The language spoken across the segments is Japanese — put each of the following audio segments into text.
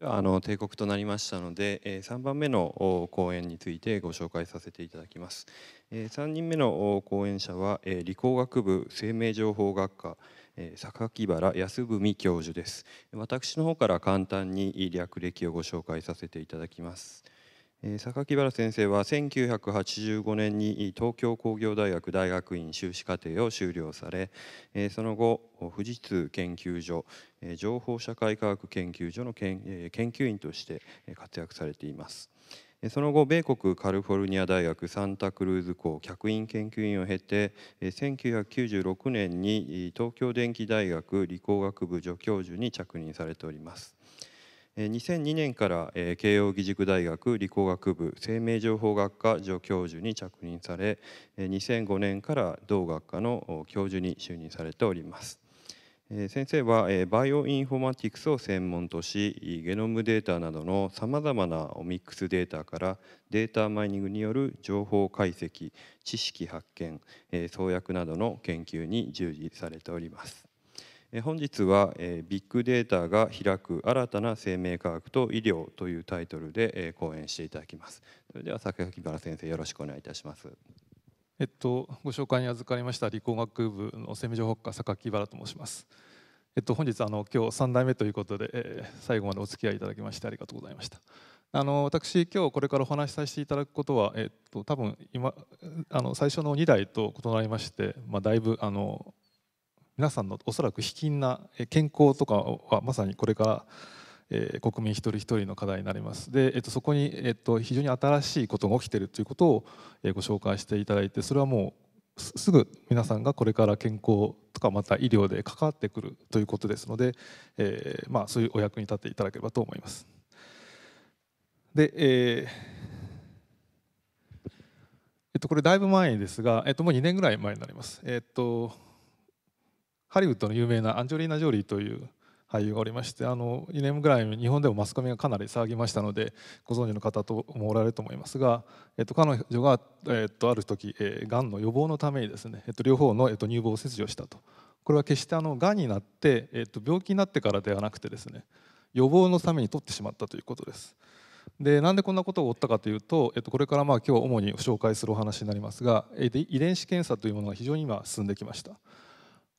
あの帝国となりましたので、え3番目の講演についてご紹介させていただきます。え3人目の講演者は、え理工学部生命情報学科榊原康文教授です。私の方から簡単に略歴をご紹介させていただきます。榊原先生は1985年に東京工業大学大学院修士課程を修了されその後富士通研究所情報社会科学研究所の研究員として活躍されています。その後米国カリフォルニア大学サンタクルーズ校客員研究員を経て1996年に東京電機大学理工学部助教授に着任されております。2002年から慶應義塾大学理工学部生命情報学科助教授に着任され2005年から同学科の教授に就任されております。先生はバイオインフォマティクスを専門としゲノムデータなどのさまざまなオミックスデータからデータマイニングによる情報解析知識発見創薬などの研究に従事されております。本日はビッグデータが開く新たな生命科学と医療というタイトルで講演していただきます。それでは榊原先生よろしくお願いいたします。えっとご紹介に預かりました理工学部の生命情報科榊原と申します。えっと本日あの今日3代目ということで、えー、最後までお付き合いいただきましてありがとうございました。あの私今日これからお話しさせていただくことは、えっと、多分今あの最初の2代と異なりまして、まあ、だいぶあの皆さんのおそらく卑近な健康とかはまさにこれから、えー、国民一人一人の課題になりますで、えっと、そこに、えっと、非常に新しいことが起きているということを、えー、ご紹介していただいてそれはもうすぐ皆さんがこれから健康とかまた医療で関わってくるということですので、えーまあ、そういうお役に立っていただければと思います。で、えーえっと、これだいぶ前ですが、えっと、もう2年ぐらい前になります。えっとハリウッドの有名なアンジョリーナ・ジョリーという俳優がおりましてあの2年ぐらい日本でもマスコミがかなり騒ぎましたのでご存知の方ともおられると思いますが、えっと、彼女が、えっと、ある時、えー、がんの予防のためにですね、えっと、両方の、えっと、乳房を切除したとこれは決してあのがんになって、えっと、病気になってからではなくてですね予防のために取ってしまったということです。でなんでこんなことを負ったかというと、えっと、これからまあ今日主に紹介するお話になりますが遺伝子検査というものが非常に今進んできました。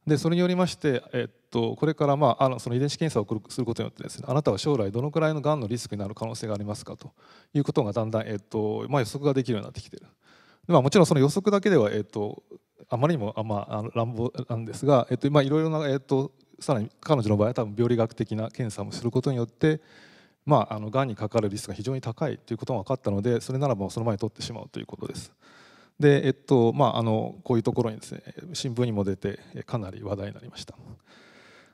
でそれによりまして、えっと、これから、まあ、あのその遺伝子検査をすることによってですねあなたは将来どのくらいのがんのリスクになる可能性がありますかということがだんだん、えっとまあ、予測ができるようになってきているで、まあ、もちろんその予測だけでは、えっと、あまりにもあ、まあ、乱暴なんですが、えっとまあ、いろいろな、えっと、さらに彼女の場合は多分病理学的な検査もすることによってまあ、あのがんにかかるリスクが非常に高いということが分かったのでそれならばその前に取ってしまうということです。で、えっとまあ、あのこういうところにですね新聞にも出てかなり話題になりました。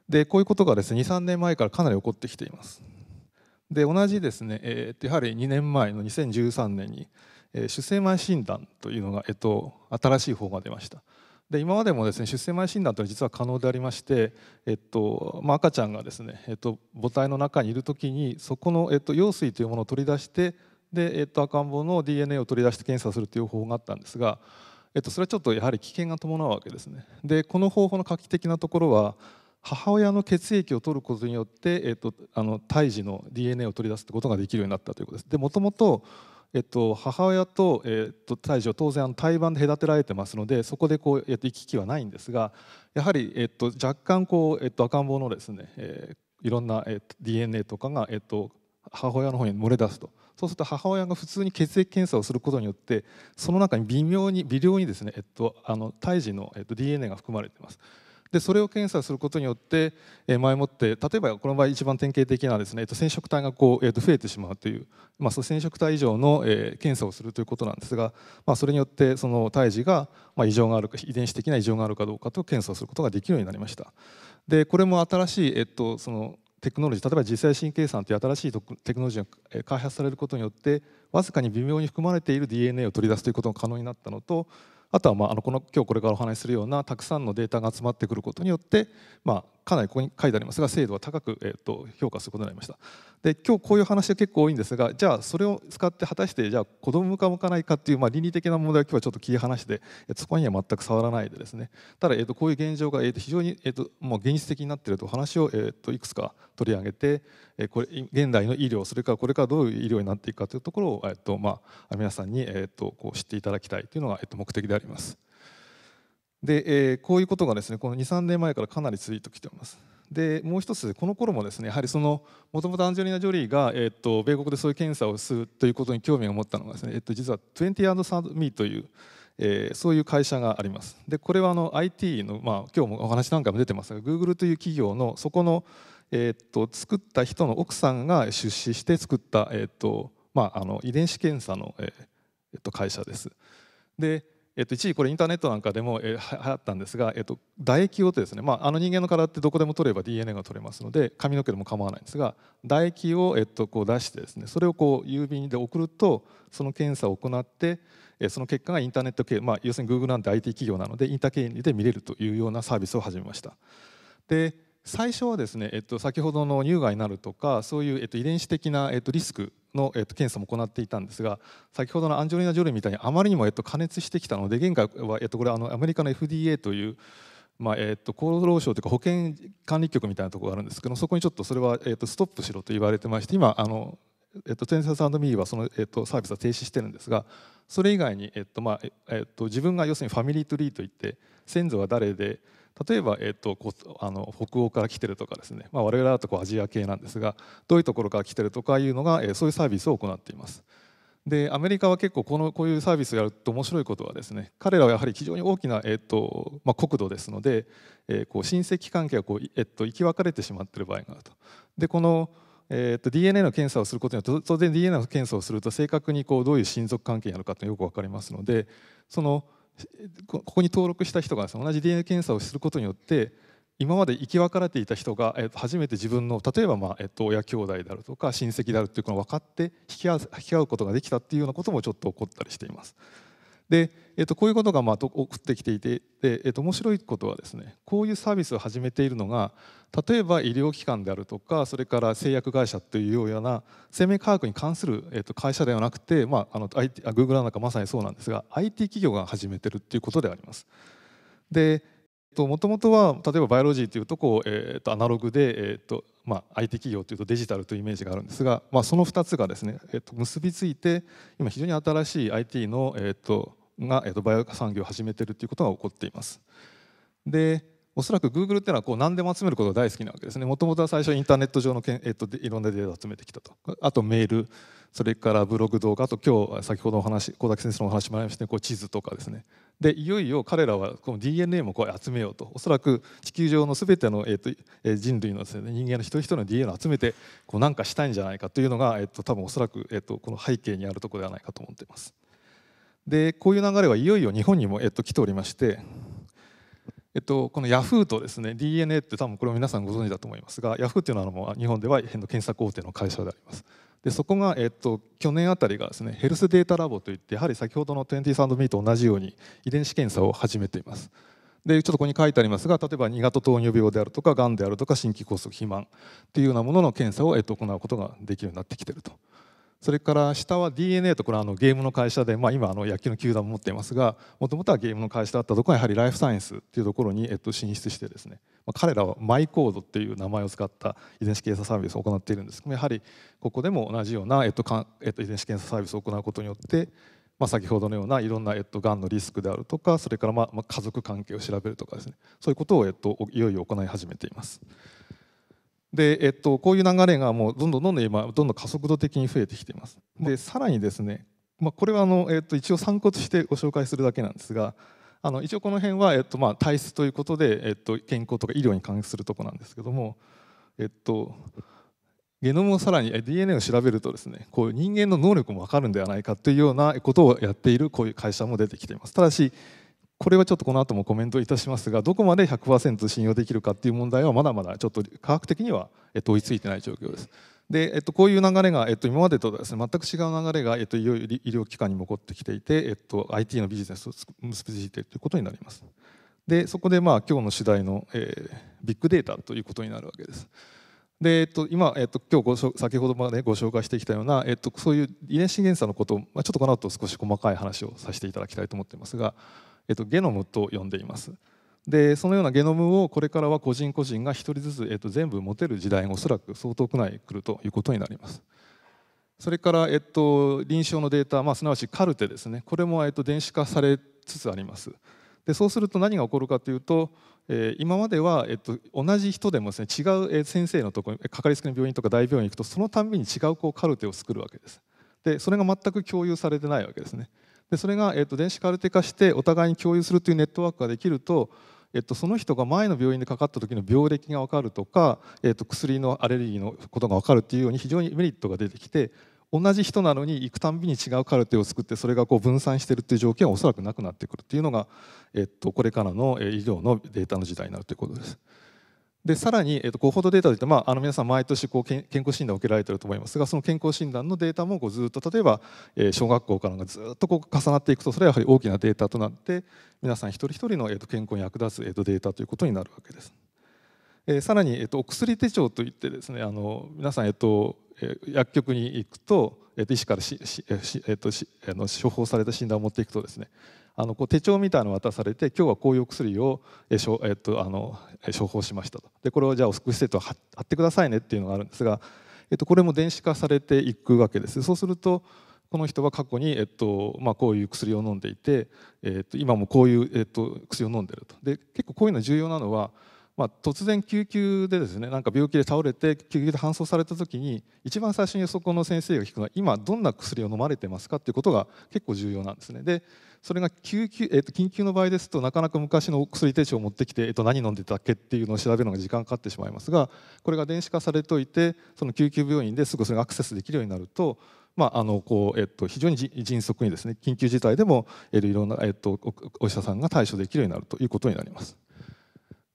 でこういうことがですね23年前からかなり起こってきています。で同じですね、えー、やはり2年前の2013年に、えー、出生前診断というのが、えっと、新しい方が出ました。で今までもですね出生前診断というのは実は可能でありまして、えっとまあ、赤ちゃんがですね、えっと、母体の中にいる時にそこの、えっと、羊水というものを取り出してで、えっと、赤ん坊の DNA を取り出して検査するという方法があったんですが、えっと、それはちょっとやはり危険が伴うわけですね。でこの方法の画期的なところは母親の血液を取ることによって、えっと、あの胎児の DNA を取り出すことができるようになったということです。でもともとえっと、母親と,、えっと、胎児は当然胎盤で隔てられてますのでそこでこう、えっと、行き来はないんですがやはり、えっと、若干こう、えっと、赤ん坊のですね、えー、いろんな、えっと、DNA とかが、えっと、母親の方に漏れ出すとそうすると母親が普通に血液検査をすることによってその中に微妙に微量にですね、えっと、あの胎児の、えっと、DNA が含まれています。でそれを検査することによって前もって例えばこの場合一番典型的なですね、えっと、染色体がこう、えっと、増えてしまうという、まあ、その染色体以上の、えー、検査をするということなんですが、まあ、それによってその胎児が、まあ、異常があるか遺伝子的な異常があるかどうかと検査をすることができるようになりました。でこれも新しい、えっと、そのテクノロジー例えば実際神経酸という新しいテクノロジーが開発されることによってわずかに微妙に含まれている DNA を取り出すということが可能になったのとあとはまああのこの今日これからお話しするようなたくさんのデータが集まってくることによって、まあ、かなりここに書いてありますが精度は高く、えー、と評価することになりましたで今日こういう話が結構多いんですがじゃあそれを使って果たしてじゃあ子供向か向かないかっていう、まあ、倫理的な問題は今日はちょっと切り離してそこには全く触らないでですねただ、えー、とこういう現状が、えー、と非常に、えー、ともう現実的になっているという話を、えー、といくつか取り上げて、え、これ現代の医療それからこれからどういう医療になっていくかというところを、えーとまあ、皆さんに、えー、とこう知っていただきたいというのが、えー、と目的であります。で、えー、こういうことがですねこの23年前からかなり続いてきています。でもう一つこの頃もですねやはりそのもともとアンジェリーナ・ジョリーが、えー、と米国でそういう検査をするということに興味を持ったのがですね、えー、と実は 20&3Me という、えー、そういう会社があります。でこれはあの IT の、まあ、今日もお話なんかも出てますが Google という企業のそこの、えー、と作った人の奥さんが出資して作った、えーとまあ、あの遺伝子検査の、えー、と会社です。でえっと、一時これインターネットなんかでも、えー、流行ったんですが、えっと、唾液をですね、まあ、あの人間の体ってどこでも取れば DNA が取れますので髪の毛でも構わないんですが唾液を、えっと、こう出してですねそれをこう郵便で送るとその検査を行ってその結果がインターネット系、まあ、要するに Google なんて IT 企業なのでインター経由で見れるというようなサービスを始めました。で最初はですね、えっと、先ほどの乳がんになるとかそういう、えっと、遺伝子的な、えっと、リスクの、えっと、検査も行っていたんですが先ほどのアンジョリーナ・ジョリーみたいにあまりにも、えっと、加熱してきたので現在は、えっと、これあのアメリカの FDA というまあえー、と厚労省というか保健管理局みたいなところがあるんですけどそこにちょっとそれは、えー、とストップしろと言われてまして今あの、えー、とテンセスミーはその、えー、とサービスは停止してるんですがそれ以外に、えーとまあえー、と自分が要するにファミリートリーといって先祖は誰で例えば、えーと、こあの北欧から来てるとかですね、まあ、我々だとこうアジア系なんですがどういうところから来てるとかいうのが、えー、そういうサービスを行っています。でアメリカは結構このこういうサービスをやると面白いことはですね彼らはやはり非常に大きな、えーとまあ、国土ですので、えー、こう親戚関係がこう、えー、と生き別れてしまっている場合があると。でこのえー、と DNA の検査をすることによって当然 DNA の検査をすると正確にこうどういう親族関係にあるかとよく分かりますのでそのここに登録した人が同じ DNA 検査をすることによって今まで生き別れていた人が初めて自分の例えばまあえっと親兄弟であるとか親戚であるということが分かって引き合う引き合うことができたっていうようなこともちょっと起こったりしています。で、えっと、こういうことがまあ起こってきていてで、えっと、面白いことはですねこういうサービスを始めているのが例えば医療機関であるとかそれから製薬会社というような生命科学に関する、えっと、会社ではなくて、まあ、あの IT あ Google なんかまさにそうなんですが IT 企業が始めてるっていうことであります。でもともとは例えばバイオロジーというとこう、えー、とアナログで、えーとまあ、IT 企業というとデジタルというイメージがあるんですが、まあ、その2つがですね、えー、と結びついて今非常に新しい IT の、えー、とが、えー、とバイオ産業を始めているということが起こっています。でおそらく Google っていうのはこう何でも集めることが大好きなわけですね。もともとは最初インターネット上のけん、えっと、いろんなデータを集めてきたと。あとメールそれからブログ動画あと今日先ほどお話小崎先生のお話もありましたこう地図とかですね。でいよいよ彼らはこの DNA もこう集めようとおそらく地球上の全ての、えっと、人類のです、ね、人間の一人一人の DNA を集めてこう何かしたいんじゃないかというのが、えっと、多分おそらく、えっと、この背景にあるところではないかと思っています。でこういう流れはいよいよ日本にも、えっと、来ておりましてえっと、このヤフーとですね DNA って多分これも皆さんご存知だと思いますがヤフーっていうのはもう日本では検索大手の会社でありますでそこが、えっと、去年あたりがですねヘルスデータラボといってやはり先ほどの 23andMe と同じように遺伝子検査を始めています。でちょっとここに書いてありますが例えば2型糖尿病であるとかがんであるとか心筋梗塞肥満っていうようなものの検査を、えっと、行うことができるようになってきていると。それから下は DNA とこれあのゲームの会社で、まあ、今あの野球の球団も持っていますがもともとはゲームの会社だったところがやはりライフサイエンスというところに、えっと、進出してですね、まあ、彼らはマイコードっていう名前を使った遺伝子検査サービスを行っているんですけどやはりここでも同じような、えっとかえっと、遺伝子検査サービスを行うことによってまあ、先ほどのようないろんな、えっと、がんのリスクであるとかそれから、まあ、家族関係を調べるとかですねそういうことを、えっと、いよいよ行い始めています。で、えっと、こういう流れがもうどんどんどんどん今どんどん加速度的に増えてきています。でさらにですね、まあ、これはあの、えっと、一応参考としてご紹介するだけなんですがあの一応この辺は、えっとまあ、体質ということで、えっと、健康とか医療に関するところなんですけども、えっと、ゲノムをさらに DNA を調べるとですねこういう人間の能力も分かるんではないかというようなことをやっているこういう会社も出てきています。ただしこれはちょっとこの後もコメントいたしますがどこまで100%信用できるかっていう問題はまだまだちょっと科学的には追いついてない状況です。でえっと、こういう流れが、えっと、今までとですね全く違う流れが、えっと、いよいよ医療機関にも起こってきていて、えっと、IT のビジネスを結びついているということになります。でそこでまあ今日の主題の、えー、ビッグデータということになるわけです。でえっと、今、えっと、今日ご先ほどまでご紹介してきたような、えっと、そういう遺伝子検査のことを、まあ、ちょっとこの後少し細かい話をさせていただきたいと思っていますが、えっと、ゲノムと呼んでいます。でそのようなゲノムをこれからは個人個人が1人ずつ、えっと、全部持てる時代がおそらく相当くない来るということになります。それから、えっと、臨床のデータ、まあ、すなわちカルテですねこれも、えっと、電子化されつつあります。でそうすると何が起こるかというと、えー、今までは、えっと、同じ人でもです、ね、違う先生のところかかりつけの病院とか大病院に行くとそのたんびに違うこうカルテを作るわけです。でそれが全く共有されてないわけですね。でそれが、えっと、電子カルテ化してお互いに共有するというネットワークができるとえっと、その人が前の病院でかかった時の病歴が分かるとか、えっと、薬のアレルギーのことが分かるっていうように非常にメリットが出てきて同じ人なのに行くたんびに違うカルテを作ってそれがこう分散しているという条件はおそらくなくなってくるというのが、えっと、これからの医療のデータの時代になるということです。でさらに、えー、とコホードデータといって、まあ、あの皆さん毎年こう健康診断を受けられていると思いますがその健康診断のデータもこうずっと例えば、えー、小学校からがずっとこう重なっていくとそれはやはり大きなデータとなって皆さん一人一人の、えー、と健康に役立つ、えー、とデータということになるわけです。えー、さらに、えー、とお薬手帳といってですねあの皆さん、えーとえー、薬局に行くと,、えー、と医師からしし、えー、としあの処方された診断を持っていくとですねあのこう手帳みたいなのを渡されて今日はこういう薬を、えしょえっと、あの処方しましたと。でこれをじゃあお薬セット貼ってくださいねっていうのがあるんですが、えっと、これも電子化されていくわけです。そうするとこの人は過去に、えっとまあ、こういう薬を飲んでいて、えっと、今もこういう、えっと、薬を飲んでると。で結構こういうの重要なのはまあ、突然救急でですねなんか病気で倒れて救急で搬送された時に一番最初にそこの先生が聞くのは今どんな薬を飲まれてますかっていうことが結構重要なんですね。でそれが救急、えー、と緊急の場合ですとなかなか昔のお薬手帳を持ってきて、えー、と何飲んでたっけっていうのを調べるのが時間かかってしまいますがこれが電子化されておいてその救急病院ですぐそれがアクセスできるようになるとまあ、あのこうえっと、非常に迅速にですね緊急事態でもいろんな、えっと、お医者さんが対処できるようになるということになります。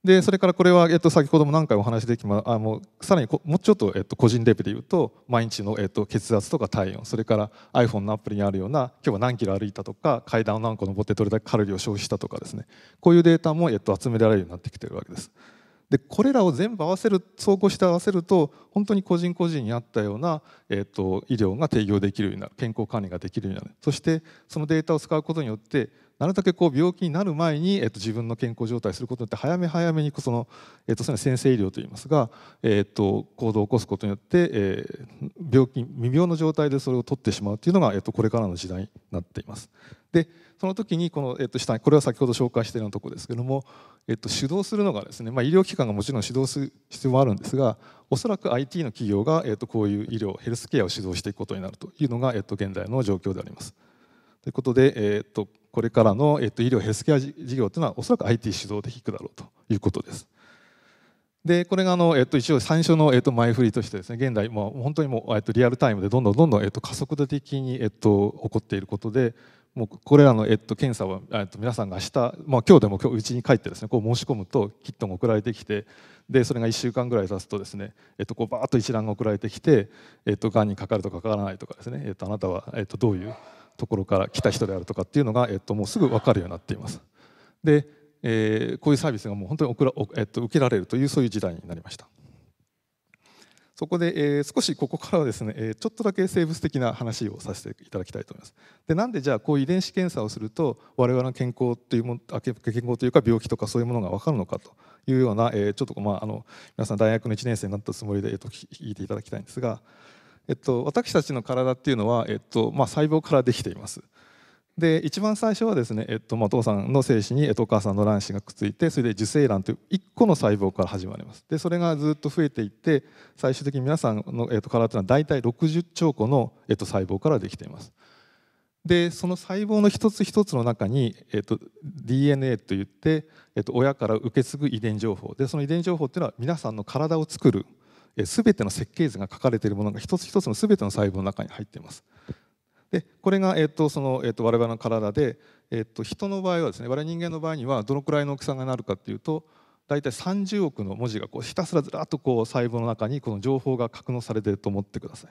でそれからこれは、えっと、先ほども何回お話できまあもうさらにもうちょっと、えっと、個人レベルで言うと毎日の、えっと、血圧とか体温それから iPhone のアプリにあるような今日は何キロ歩いたとか階段を何個登ってどれだけカロリーを消費したとかですね。こういうデータも、えっと、集められるようになってきてるわけです。でこれらを全部合わせる総合して合わせると本当に個人個人に合ったような、えーと、医療が提供できるようになる。健康管理ができるようになる。そしてそのデータを使うことによってなるだけこう病気になる前に、えーと、自分の健康状態することによって早め早めにその、えーと、その先生医療といいますが、えーと、行動を起こすことによって、えー、病気未病の状態でそれを取ってしまうというのが、えー、とこれからの時代になっています。でその時にこの、えっと、下これは先ほど紹介したようなところですけども、えっと、主導するのがですね、まあ、医療機関がもちろん指導する必要もあるんですがおそらく IT の企業が、えっと、こういう医療ヘルスケアを指導していくことになるというのが、えっと、現在の状況であります。ということで、えっと、これからの、えっと、医療ヘルスケア事業というのはおそらく IT 主導でいくだろうということです。でこれがあの、えっと、一応最初の、えっと、前振りとしてですね現代もう本当にもう、えっと、リアルタイムでどんどんどんどん、えっと、加速度的に、えっと、起こっていることでもうこれらの、えっと、検査は、えっと、皆さんが明日、まあ、今日でも今日うちに帰ってですねこう申し込むとキットが送られてきてでそれが1週間ぐらい経つとですね、えっと、こうバーッと一覧が送られてきて、えっと、がんにかかるとかかからないとかですね、えっと、あなたは、えっと、どういうところから来た人であるとかっていうのが、えっと、もうすぐ分かるようになっています。で、えー、こういうサービスがもう本当に送ら、えっと、受けられるというそういう時代になりました。そこで、えー、少しここからはですね、えー、ちょっとだけ生物的な話をさせていただきたいと思います。でなんでじゃあこういう遺伝子検査をすると我々の健康というもあ健康というか病気とかそういうものが分かるのかというような、えー、ちょっとまああの皆さん大学の1年生になったつもりで、えー、と聞いていただきたいんですが、えっと、私たちの体っていうのは、えっとまあ、細胞からできています。で一番最初はですね、えっとまあ、お父さんの精子に、えっと、お母さんの卵子がくっついてそれで受精卵という1個の細胞から始まります。でそれがずっと増えていって最終的に皆さんの、えっと、体というのは大体60兆個の、えっと、細胞からできています。でその細胞の一つ一つの中に、えっと、DNA といって、えっと、親から受け継ぐ遺伝情報。でその遺伝情報っていうのは皆さんの体を作る全ての設計図が書かれているものが一つ一つの全ての細胞の中に入っていますでこれが、えーとそのえー、と我々の体で、えー、と人の場合はですね我々人間の場合にはどのくらいの大きさがなるかっていうと大体30億の文字がこうひたすらずらっとこう細胞の中にこの情報が格納されていると思ってください。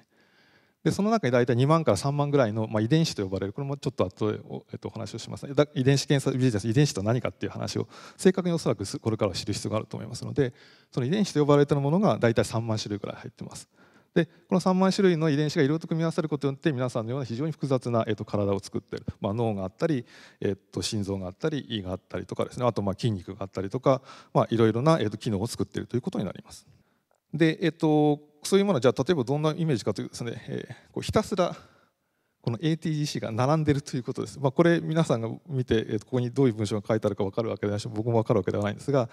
でその中に大体2万から3万ぐらいの、まあ、遺伝子と呼ばれるこれもちょっと後でお、えっと、お話をします遺伝子検査ビジネス遺伝子とは何かっていう話を正確におそらくこれからは知る必要があると思いますのでその遺伝子と呼ばれているものが大体3万種類ぐらい入ってます。でこの3万種類の遺伝子がいろいろと組み合わさることによって皆さんのような非常に複雑な、えっと、体を作っている、まあ、脳があったり、えっと、心臓があったり胃があったりとかですねあとまあ筋肉があったりとか、いろいろな、えっと、機能を作っているということになります。で、えっと、そういうものはじゃあ例えばどんなイメージかというとですね、えー、こうひたすらこの ATGC が並んでるということです。まあ、これ皆さんが見て、えー、ここにどういう文章が書いてあるか分かるわけではないし僕も分かるわけではないんですが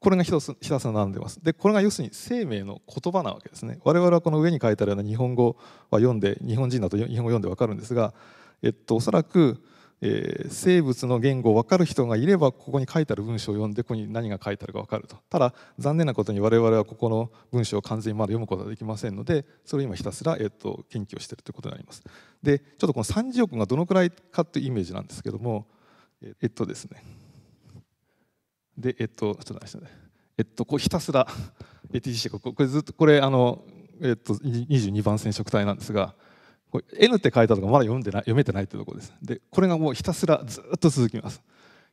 これがひたすら並んでます。でこれが要するに生命の言葉なわけですね。我々はこの上に書いてあるような日本語は読んで日本人だと日本語読んで分かるんですが、えっと、おそらくえー、生物の言語を分かる人がいればここに書いてある文章を読んでここに何が書いてあるか分かると。ただ残念なことに我々はここの文章を完全にまだ読むことができませんのでそれを今ひたすら、えー、と研究をしているということになります。でちょっとこの30億がどのくらいかというイメージなんですけどもえっとですね。でえっとちょっと待ってえっとこうひたすら ATGC これずっとこれあのえっと22番染色体なんですがこれ N って書いたとかまだ読んでない読めてないってところです。でこれがもうひたすらずっと続きます。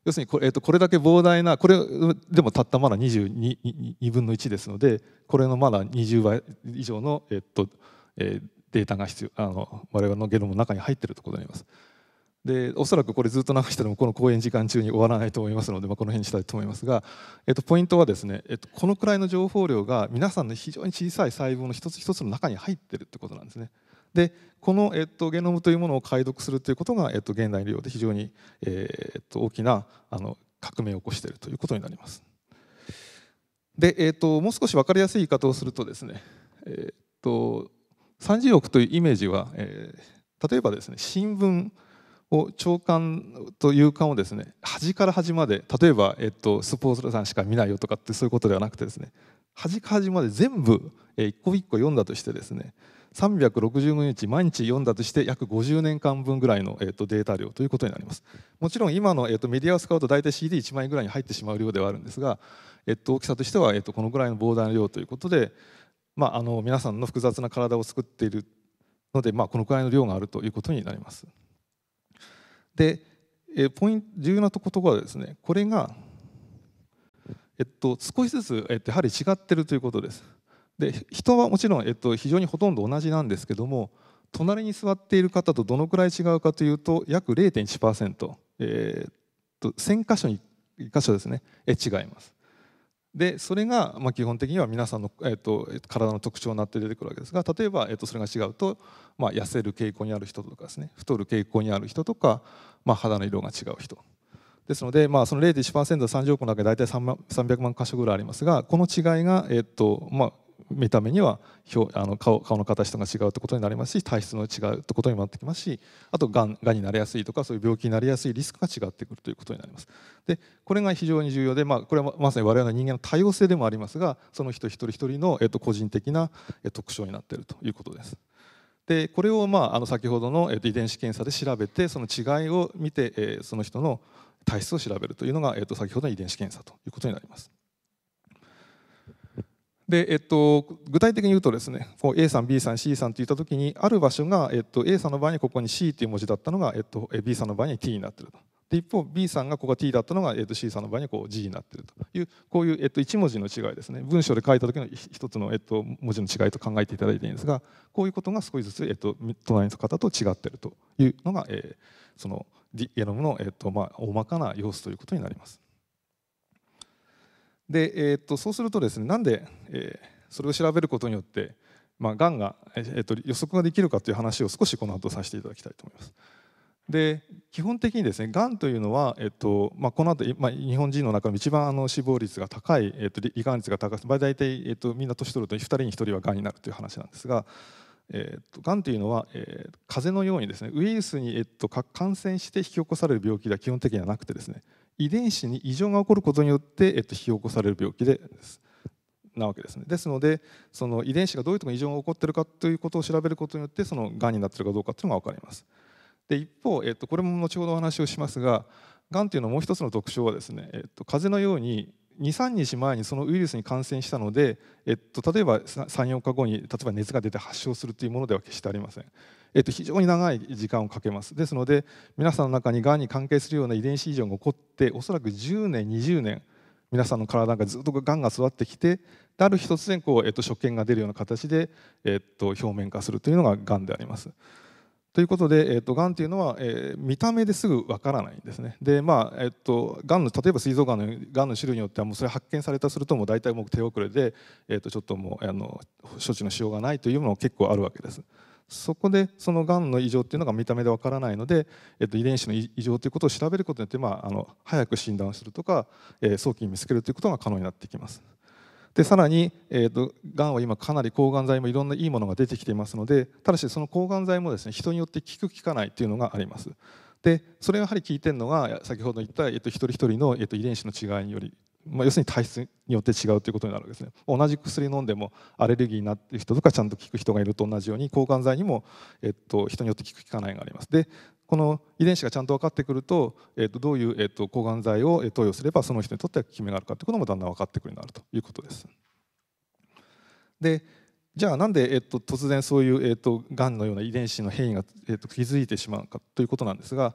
要するにこれ,、えー、とこれだけ膨大なこれでもたったまだ22分の1ですのでこれのまだ20倍以上の、えーとえー、データが必要あの我々のゲノムの中に入っているということになります。でおそらくこれずっと流してもこの講演時間中に終わらないと思いますので、まあ、この辺にしたいと思いますが、えっと、ポイントはですね、えっと、このくらいの情報量が皆さんの非常に小さい細胞の一つ一つの中に入っているということなんですね。でこの、えっと、ゲノムというものを解読するということが、えっと、現代医療で非常に、え、っと大きなあの革命を起こしているということになります。で、えっと、もう少し分かりやすい言い方をするとですね、えっと、30億というイメージは、えー、例えばですね新聞を長官と夕刊をですね端から端まで例えば、えっと、スポーツさんしか見ないよとかってそういうことではなくてですね端から端まで全部、えー、一個一個読んだとしてですね365日毎日読んだとして約50年間分ぐらいの、えー、とデータ量ということになります。もちろん今の、えー、とメディアを使うと大体 CD1 枚ぐらいに入ってしまう量ではあるんですが、えー、と大きさとしては、えー、とこのぐらいの膨大な量ということで、まあ、あの皆さんの複雑な体を作っているので、まあ、このくらいの量があるということになります。で、えー、ポイント重要なところはですねこれが、えっと、少しずつ、えっと、やはり違っているということです。で人はもちろん、えっと、非常にほとんど同じなんですけども隣に座っている方とどのくらい違うかというと約0.1%、えー、っと1000箇所に1箇所ですね。違います。でそれがまあ基本的には皆さんの、えー、と体の特徴になって出てくるわけですが例えば、えー、とそれが違うと、まあ、痩せる傾向にある人とかですね。太る傾向にある人とか、まあ、肌の色が違う人。ですので、まあ、その0.1%は30億の中で大体300万箇所ぐらいありますがこの違いが、えーとまあ、見た目には表あの顔顔の形とか違うってことになりますし体質の違うってことにもなってきますしあとがんがんになりやすいとかそういう病気になりやすいリスクが違ってくるということになります。でこれが非常に重要で、まあ、これはまさに我々の人間の多様性でもありますがその人一人一人の、えっと、個人的な特徴になっているということです。でこれを、まあ、あの先ほどの、えっと、遺伝子検査で調べてその違いを見て、えー、その人の体質を調べるというのが、えっと、先ほどの遺伝子検査ということになります。でえっと、具体的に言うとですね A さん B さん C さんといった時にある場所が、えっと、A さんの場合にここに C という文字だったのが、えっと、B さんの場合に T になっているとで一方 B さんがここが T だったのが、えっと、C さんの場合にこう G になっているというこういう、えっと、1文字の違いですね文章で書いた時の一つの、えっと、文字の違いと考えていただいていいんですがこういうことが少しずつ、えっと、隣の方と違っているというのが、えー、そのゲノムの、えっとまあ、大まかな様子ということになります。で、えー、っとそうするとですねなんで、えーそれを調べることによって、まあ、がんが、えっと、予測ができるかという話を少しこの後させていただきたいと思います。で基本的にですねがんというのは、えっとまあ、この後、まあ日本人の中で一番あの死亡率が高い、えっと、罹患率が高い大体、えっと、みんな年取ると2人に1人はがんになるという話なんですが、えっと、がんというのは、えー、風邪のようにですねウイルスに、えっと、感染して引き起こされる病気では基本的にはなくてですね遺伝子に異常が起こることによって、えっと、引き起こされる病気です。なわけですねですのでその遺伝子がどういうところに異常が起こっているかということを調べることによってそのがんになっているかどうかというのが分かりますで一方、えっと、これも後ほどお話をしますががんというのはもう一つの特徴はですね、えっと、風邪のように23日前にそのウイルスに感染したので、えっと、例えば34日後に例えば熱が出て発症するというものでは決してありません。えっと、非常に長い時間をかけますですので皆さんの中にがんに関係するような遺伝子異常が起こっておそらく10年20年皆さんの体がずっとがんが育ってきてある日突然こう、えっと、所見が出るような形で、えっと、表面化するというのががんであります。ということで、えーと、がんというのは、えー、見た目ですぐわからないんですね。でまあえーと、がんの例えば膵臓がんのがんの種類によってはもうそれ発見されたするともう大体もう手遅れで、えーと、ちょっともうあの処置のしようがないというものも結構あるわけです。そこでそのがんの異常っていうのが見た目でわからないので、えー、と遺伝子の異常ということを調べることによって、まあ、あの早く診断するとか、えー、早期に見つけるということが可能になってきます。でさらに、えーと、がんは今かなり抗がん剤もいろんないいものが出てきていますのでただしその抗がん剤もですね人によって効く効かないというのがありますでそれがやはり効いてるのが先ほど言った、えーと、一人一人の、えーと、遺伝子の違いにより、まあ、要するに体質によって違うということになるわけですね同じ薬飲んでもアレルギーになってる人とかちゃんと効く人がいると同じように抗がん剤にも、えー、と人によって効く効かないがありますでこの遺伝子がちゃんと分かってくると,、えー、とどういう、えー、と抗がん剤を投与すればその人にとっては効き目があるかということもだんだん分かってくるようになるということです。でじゃあなんで、えっと、突然そういう、えっと、がんのような遺伝子の変異が、えっと、気づいてしまうかということなんですが、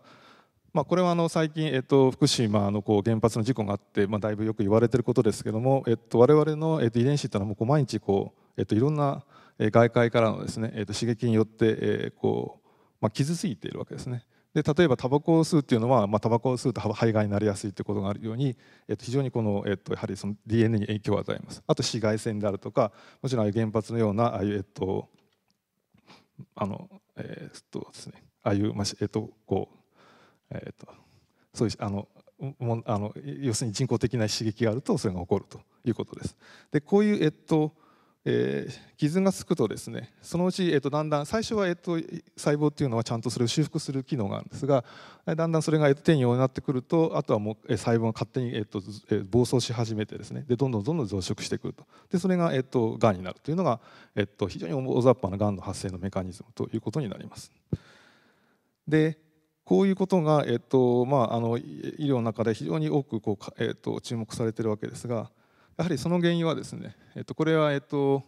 まあ、これはあの最近、えっと、福島のこう原発の事故があって、まあ、だいぶよく言われていることですけども、えっと、我々の、えっと、遺伝子というのはもうこう毎日こう、えっと、いろんな外界からのですね、えっと、刺激によって、えーこうまあ、傷ついているわけですね。で例えばタバコを吸うっていうのは、まあ、タバコを吸うと肺がんになりやすいということがあるように、えっと、非常にこの、えっと、やはりその DNA に影響を与えますあと紫外線であるとかもちろん原発のようなああいう、えっとあのえー、っとですねああいう、まあえっとこうえっとそういうあのもあの要するに人工的な刺激があるとそれが起こるということです。でこういう、えっとえー、傷がつくとですねそのうち、えー、とだんだん最初は、えー、と細胞っていうのはちゃんとそれを修復する機能があるんですがだんだんそれがえっと転移になってくるとあとはもう、え、細胞が勝手に、えーとえー、暴走し始めてですねでどんどんどんどん増殖してくるとでそれが、えー、とがんになるというのが、えー、と非常に大雑把ながんの発生のメカニズムということになります。でこういうことが、えーとまあ、あの医療の中で非常に多くこう、えー、と注目されているわけですがやはりその原因はですね、えっと、これは、えっと、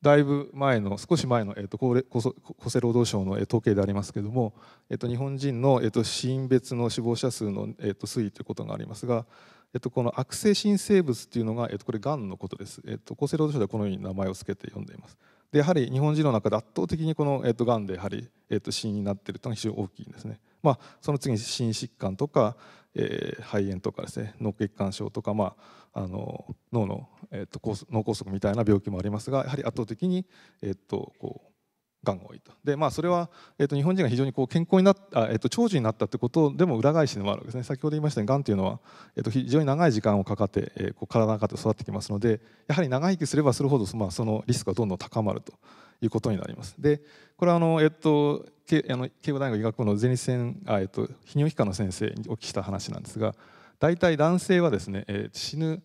だいぶ前の少し前の、えっと、厚生労働省の統計でありますけれども、えっと、日本人の、えっと、死因別の死亡者数の、えっと、推移ということがありますが、えっと、この悪性新生物というのが、えっと、これがんのことです、えっと、厚生労働省ではこのように名前を付けて呼んでいますでやはり日本人の中で圧倒的にこの、えっと、がんでやはり、えっと、死因になっているというのが非常に大きいんですね、まあ、その次に心疾患とか、えー、肺炎とかですね脳血管症とか、まあ、あの脳の、えーと、脳梗塞みたいな病気もありますがやはり圧倒的に、えーと、こうがんが多いと。で、まあ、それは、えーと、日本人が非常にこう健康になった、えー、と長寿になったということでも裏返しでもあるわけですね。先ほど言いましたようにがんというのは、えー、と非常に長い時間をかかって、えー、こう体の中で育ってきますのでやはり長生きすればするほど、まあ、そのリスクがどんどん高まると。いうことになります。でこれはあの、えっと、あの慶応大学医学部の前立腺あ、えっと、泌尿器科の先生にお聞きした話なんですが大体男性はですね、えー、死ぬ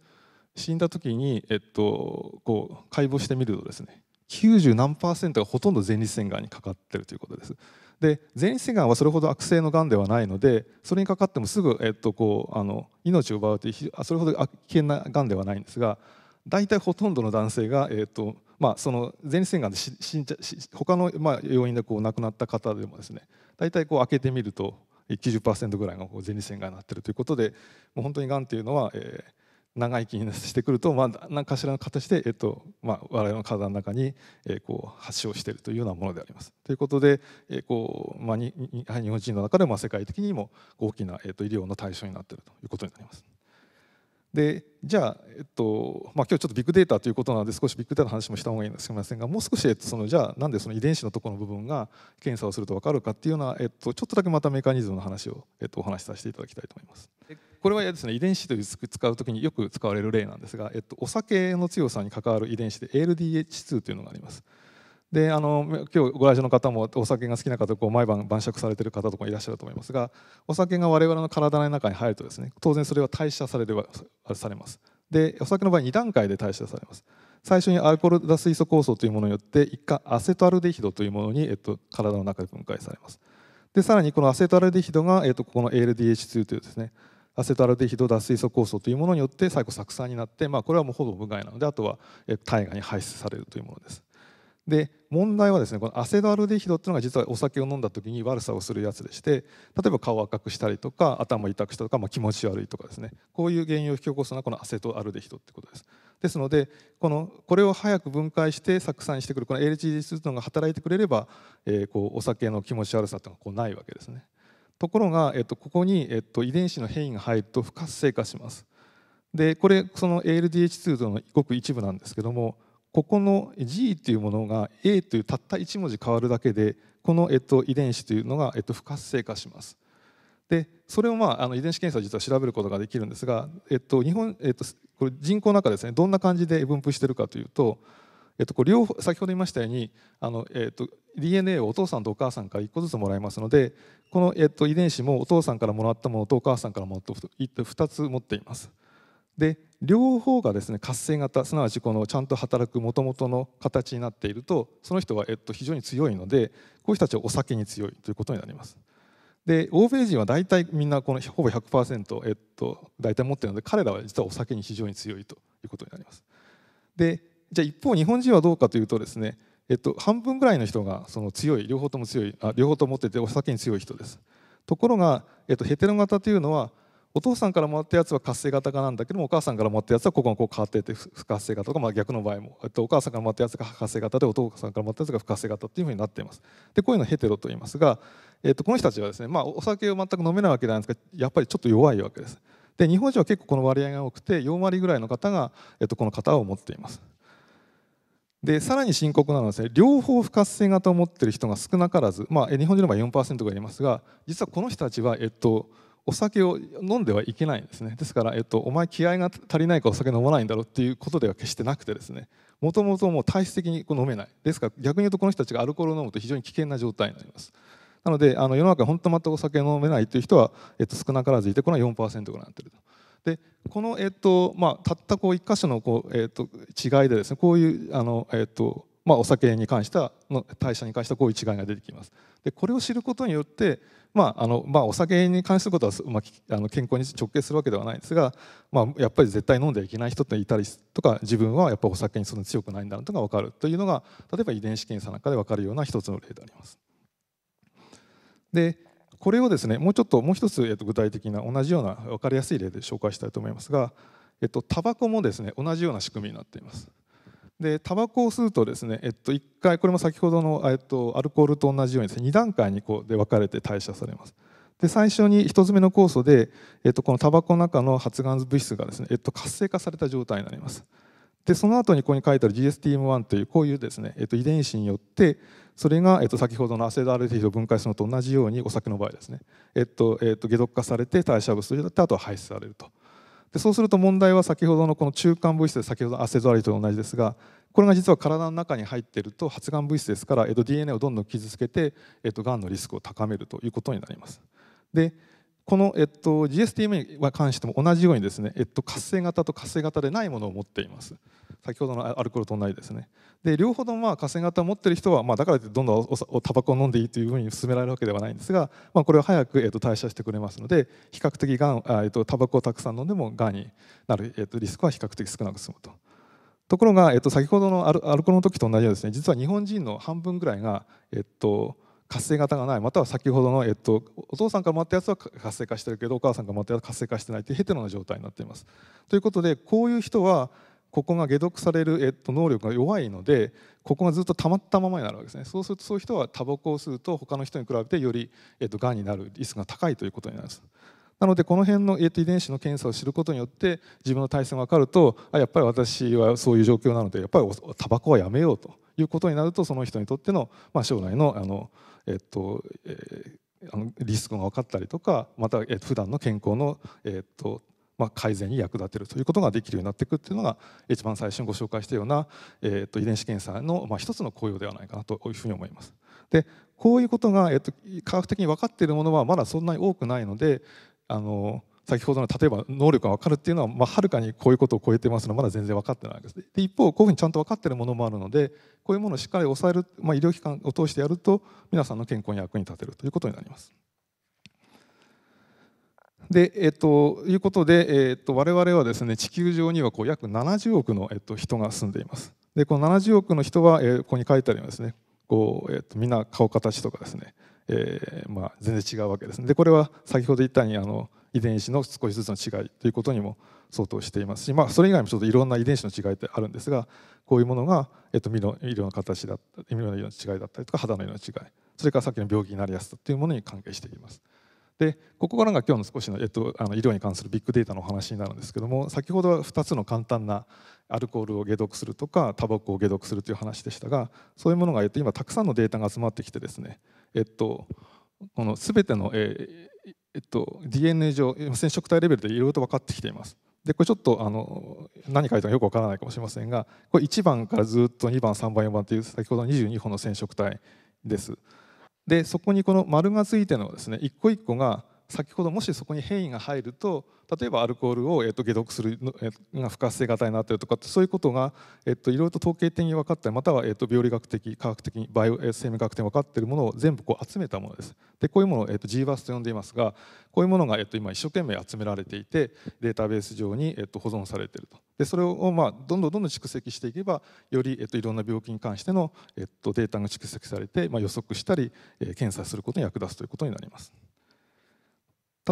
死んだ時に、えっと、こう解剖してみるとですね90何パーセントがほとんど前立腺がんにかかっているということです。で前立腺がんはそれほど悪性のがんではないのでそれにかかってもすぐ、えっと、こうあの命を奪うというそれほど危険ながんではないんですが大体ほとんどの男性が、えっとまあ、その前立腺がんで死んじゃ他のまあ要因でこう亡くなった方でもですね大体こう開けてみると90%ぐらいが前立腺がんになってるということでもう本当にがんっていうのは、えー、長生きにしてくると、まあ、何かしらの形で、えっとまあ、我々の体の中に、えー、こう発症しているというようなものであります。ということで、えーこうまあ、に日本人の中でも世界的にも大きな、えー、と医療の対象になっているということになります。でじゃあ、えっとまあ、今日ちょっとビッグデータということなので少しビッグデータの話もした方がいいんですみませんがもう少し、えっと、そのじゃあなんでその遺伝子のところの部分が検査をすると分かるかっていうのは、えっと、ちょっとだけまたメカニズムの話を、えっと、お話しさせていただきたいと思います。これはですね遺伝子という使う時によく使われる例なんですが、えっと、お酒の強さに関わる遺伝子で ALDH2 というのがあります。であの今日ご来場の方もお酒が好きな方こう毎晩晩酌されてる方とかいらっしゃると思いますがお酒が我々の体の中に入るとですね当然それは代謝されるされます。でお酒の場合2段階で代謝されます。最初にアルコール脱水素酵素というものによって一回アセトアルデヒドというものに、えっと、体の中で分解されます。でさらにこのアセトアルデヒドが、えっと、ここの ALDH2 というですねアセトアルデヒド脱水素酵素というものによって最後酢酸になって、まあ、これはもうほぼ無害なのであとは体外に排出されるというものです。で問題はですねこのアセドアルデヒドっていうのが実はお酒を飲んだ時に悪さをするやつでして例えば顔を赤くしたりとか頭痛くしたとか、まあ、気持ち悪いとかですねこういう原因を引き起こすのはこのアセトアルデヒドってことです。ですのでこのこれを早く分解して酢酸にしてくるこの LHD2 というのが働いてくれれば、えー、こうお酒の気持ち悪さというのがこうないわけですね。ところが、えっと、ここに、えっと、遺伝子の変異が入ると不活性化します。でこれその ALDH2 とのごく一部なんですけどもここの G っていうものが A というたった1文字変わるだけでこの、えっと、遺伝子というのが、えっと、不活性化します。でそれを、まあ、あの遺伝子検査実は調べることができるんですが、えっと日本えっと、これ人口の中ですねどんな感じで分布しているかというと、えっと、これ両方先ほど言いましたようにあの、えっと、DNA をお父さんとお母さんから1個ずつもらいますのでこの、えっと、遺伝子もお父さんからもらったものとお母さんからもらったものと2つ持っています。で両方がですね活性型すなわちこのちゃんと働くもともとの形になっているとその人は、えっと、非常に強いのでこういう人たちはお酒に強いということになります。で欧米人は大体みんなこのほぼ100%、えっと、大体持っているので彼らは実はお酒に非常に強いということになります。でじゃあ一方日本人はどうかというとですねえっと、半分ぐらいの人がその強い両方とも強いあ両方とも持っててお酒に強い人ですところが、えっと、ヘテロ型というのはお父さんからもらったやつは活性型化なんだけどもお母さんからもらったやつはここがこう変わっていて不活性型とか、まあ、逆の場合も、えっと、お母さんからもらったやつが活性型でお父さんからもらったやつが不活性型っていうふうになっています。でこういうのをヘテロと言いますが、えっと、この人たちはですね、まあ、お酒を全く飲めないわけじゃなんですがやっぱりちょっと弱いわけですで日本人は結構この割合が多くて4割ぐらいの方が、えっと、この型を持っていますでさらに深刻なのはですね両方不活性型を持っている人が少なからず、まあ、日本人の場合4%がいますが実はこの人たちは、えっと、お酒を飲んではいけないんですねですから、えっと、お前気合が足りないからお酒飲まないんだろうっていうことでは決してなくてですねもともともう体質的に飲めないですから逆に言うとこの人たちがアルコールを飲むと非常に危険な状態になりますなのであの世の中本当全くお酒飲めないという人は、えっと、少なからずいてこのは4%ぐらいになっていると。でこの、えっとまあ、たったこう1箇所のこう、えっと、違いでですねこういうあの、えっとまあ、お酒に関してはの代謝に関してはこういう違いが出てきます。でこれを知ることによって、まああのまあ、お酒に関することは、まあ、あの健康に直結するわけではないですが、まあ、やっぱり絶対飲んではいけない人っていたりとか自分はやっぱお酒にそんなに強くないんだなとか分かるというのが例えば遺伝子検査なんかで分かるような一つの例であります。でこれをですねもうちょっともう一つ、えっと、具体的な同じような分かりやすい例で紹介したいと思いますが、えっと、タバコもですね同じような仕組みになっています。でタバコを吸うとですね、えっと、1回これも先ほどの、えっと、アルコールと同じようにです、ね、2段階にこうで分かれて代謝されます。で最初に1つ目の酵素で、えっと、このタバコの中の発がん物質がですね、えっと、活性化された状態になります。でその後にここに書いてある GSTM1 というこういうですね、えっと、遺伝子によってそれが、えっと、先ほどのアセドアルデヒドを分解するのと同じようにお酒の場合ですね、えっとえっと、解毒化されて代謝物としてあとは排出されると。でそうすると問題は先ほどのこの中間物質で先ほどのアセゾアリと同じですがこれが実は体の中に入っていると発がん物質ですから、えっと、DNA をどんどん傷つけて、えっと、がんのリスクを高めるということになります。でこの、えっと、GSTM に関しても同じようにですね、えっと、活性型と活性型でないものを持っています。先ほどのアルコールと同じですね。で両方ともまあ活性型を持っている人は、まあ、だからといってどんどんおタバコを飲んでいいというふうに勧められるわけではないんですが、まあ、これを早く、えっと、代謝してくれますので比較的がんあ、えっと、タバコをたくさん飲んでもがんになる、えっと、リスクは比較的少なく済むと。ところが、えっと、先ほどのアルコールの時と同じようにですね実は日本人の半分ぐらいが、えっと、活性型がないまたは先ほどの、えっと、お父さんからもらったやつは活性化してるけどお母さんからもらったやつは活性化してないというヘテロな状態になっています。ということでこういう人はここが解毒される、えっと、能力が弱いのでここがずっと溜まったままになるわけですねそうするとそういう人はタバコを吸うと他の人に比べてより、えっと、がんになるリスクが高いということになります。なのでこの辺の、えっと、遺伝子の検査を知ることによって自分の体質が分かるとあやっぱり私はそういう状況なのでやっぱりタバコはやめようということになるとその人にとっての、まあ、将来のあの、えっとえー、あのリスクが分かったりとかまた、え普段の健康の、えっとまあ、改善に役立てるということができるようになっていくっていうのが一番最初にご紹介したような、えー、と遺伝子検査の、まあ、一つの効用ではないかなというふうに思います。でこういうことが、えー、と科学的に分かっているものはまだそんなに多くないのであの先ほどの例えば能力が分かるっていうのは、まあ、はるかにこういうことを超えてますのでまだ全然分かってないわけですで一方こういうふうにちゃんと分かっているものもあるのでこういうものをしっかり抑える、まあ、医療機関を通してやると皆さんの健康に役に立てるということになります。で、えっと、いうことで、えっと、我々はですね地球上にはこう約70億の、えっと、人が住んでいます。でこの70億の人は、えー、ここに書いてありますねこう、えっと、みんな顔形とかですね、えーまあ、全然違うわけです。でこれは先ほど言ったようにあの遺伝子の少しずつの違いということにも相当していますし、まあ、それ以外もちょっといろんな遺伝子の違いってあるんですがこういうものが、えっと、身の色の形だった身の色の違いだったりとか肌の色の違いそれからさっきの病気になりやすさというものに関係しています。でここからが今日の少しの,、えっと、あの医療に関するビッグデータのお話になるんですけども先ほどは2つの簡単なアルコールを解毒するとかタバコを解毒するという話でしたがそういうものが、えっと、今たくさんのデータが集まってきてですね、えっと、この全ての、えーえっと、DNA 上染色体レベルでいろいろと分かってきています。でこれちょっとあの何書いたかよくわからないかもしれませんがこれ1番からずっと2番3番4番という先ほどの22本の染色体です。でそこにこの丸がついてのですね一個一個が先ほどもしそこに変異が入ると例えばアルコールを、えっと、解毒するのが不活性型になっているとかそういうことが、えっと、いろいろと統計的に分かったりまたは、えっと、病理学的科学的にバイオ生命学的に分かっているものを全部こう集めたものです。でこういうものを、えっと、GBAS と呼んでいますがこういうものが、えっと、今一生懸命集められていてデータベース上に、えっと、保存されていると。でそれを、まあ、どんどんどんどん蓄積していけばより、えっと、いろんな病気に関しての、えっと、データが蓄積されて、まあ、予測したり、え、検査することに役立つということになります。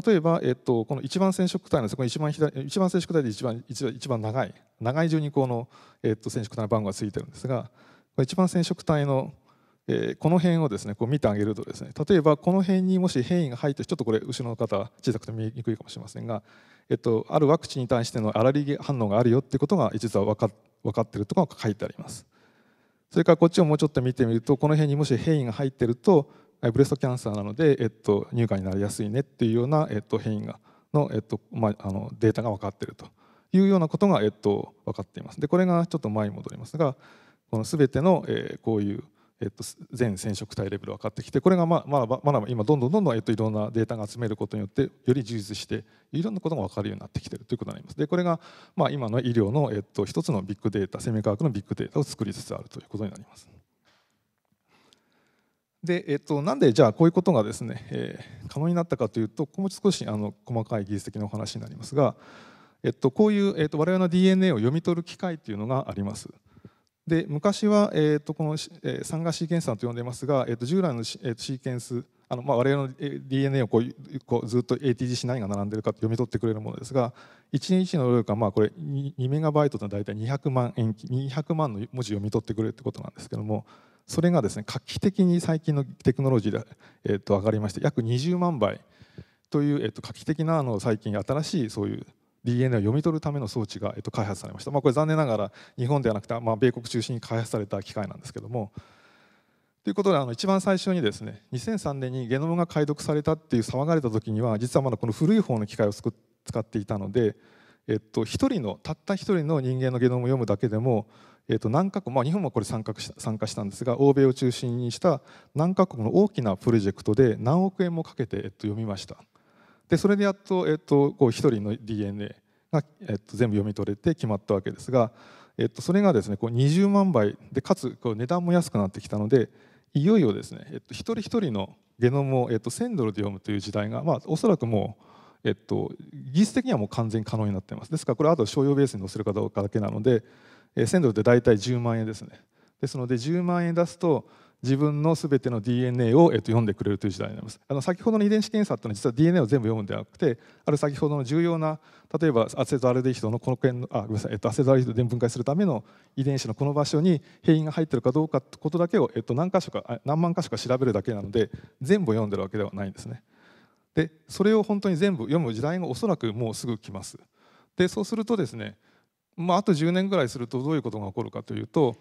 例えば、えっと、この一番染色体のこの一番左一番染色体で一番一番一番長い長い順にこの、えっと、染色体の番号がついてるんですが一番染色体の、えー、この辺をですねこう見てあげるとですね例えばこの辺にもし変異が入ってちょっとこれ後ろの方小さくて見にくいかもしれませんが、えっと、あるワクチンに対してのアレルギー反応があるよっていうことが実は分か分かってるとか書いてあります。それからこっちをもうちょっと見てみるとこの辺にもし変異が入ってるとブレストキャンサーなので、えっと、乳がんになりやすいねっていうような、えっと、変異がの、えっとまあ、あのデータが分かっているというようなことが、えっと、分かっています。でこれがちょっと前に戻りますがこの全ての、えー、こういう、えっと、全染色体レベル分かってきてこれがまあまだまだ今どんどんどんどん、えっと、いろんなデータが集めることによってより充実していろんなことが分かるようになってきているということになります。でこれが、まあ、今の医療の、えっと、一つのビッグデータ生命科学のビッグデータを作りつつあるということになります。で、えっと、なんでじゃあこういうことがですね、えー、可能になったかというとここも少しあの細かい技術的なお話になりますが、えっと、こういう、えっと、我々の DNA を読み取る機械というのがあります。で昔は、えー、とこの、えー、酸化シーケンサーと呼んでますが、えー、と従来のシ,、えー、シーケンスあの、まあ、我々の DNA をこうこうずっと ATGC 何が並んでいるか読み取ってくれるものですが1日の労力がまあこれ 2, メガバイトというのは大体200万円200万の文字読み取ってくれるということなんですけどもそれがですね画期的に最近のテクノロジーで、えー、と上がりまして約20万倍という、えー、と画期的なあの最近新しいそういう DNA を読み取るための装置が、えー、と開発されました、まあ、これ残念ながら日本ではなくて、まあ、米国中心に開発された機械なんですけども。ということであの一番最初にですね2003年にゲノムが解読されたっていう騒がれた時には実はまだこの古い方の機械を使っていたので、えっと、1人のたった1人の人間のゲノムを読むだけでもえー、と何カ国、まあ、日本もこれ参加した参加したんですが欧米を中心にした何カ国の大きなプロジェクトで何億円もかけて、えー、と読みました。でそれでやっと,、えー、とこう1人の DNA が、えー、と全部読み取れて決まったわけですが、えー、とそれがですねこう20万倍でかつこう値段も安くなってきたのでいよいよですね、えー、と一人一人のゲノムを、えー、と1000ドルで読むという時代が、まあ、おそらくもうえっと、技術的にはもう完全に可能になっています。ですからこれあと商用ベースに載せるかどうかだけなので1000ドルって大体10万円ですね。ですので10万円出すと自分のすべての DNA を、えっと、読んでくれるという時代になります。あの先ほどの遺伝子検査っていうのは実は DNA を全部読むんではなくてある先ほどの重要な例えばアセトアルデヒドのこの辺のあごめんなさい、えっと、アセトアルデヒドで分解するための遺伝子のこの場所に変異が入ってるかどうかってことだけを、えっと、何箇所か何万箇所か調べるだけなので全部読んでるわけではないんですね。でそれを本当に全部読む時代がおそらくもうすぐ来ます。でそうするとですねまあ、あと10年ぐらいするとどういうことが起こるかというと、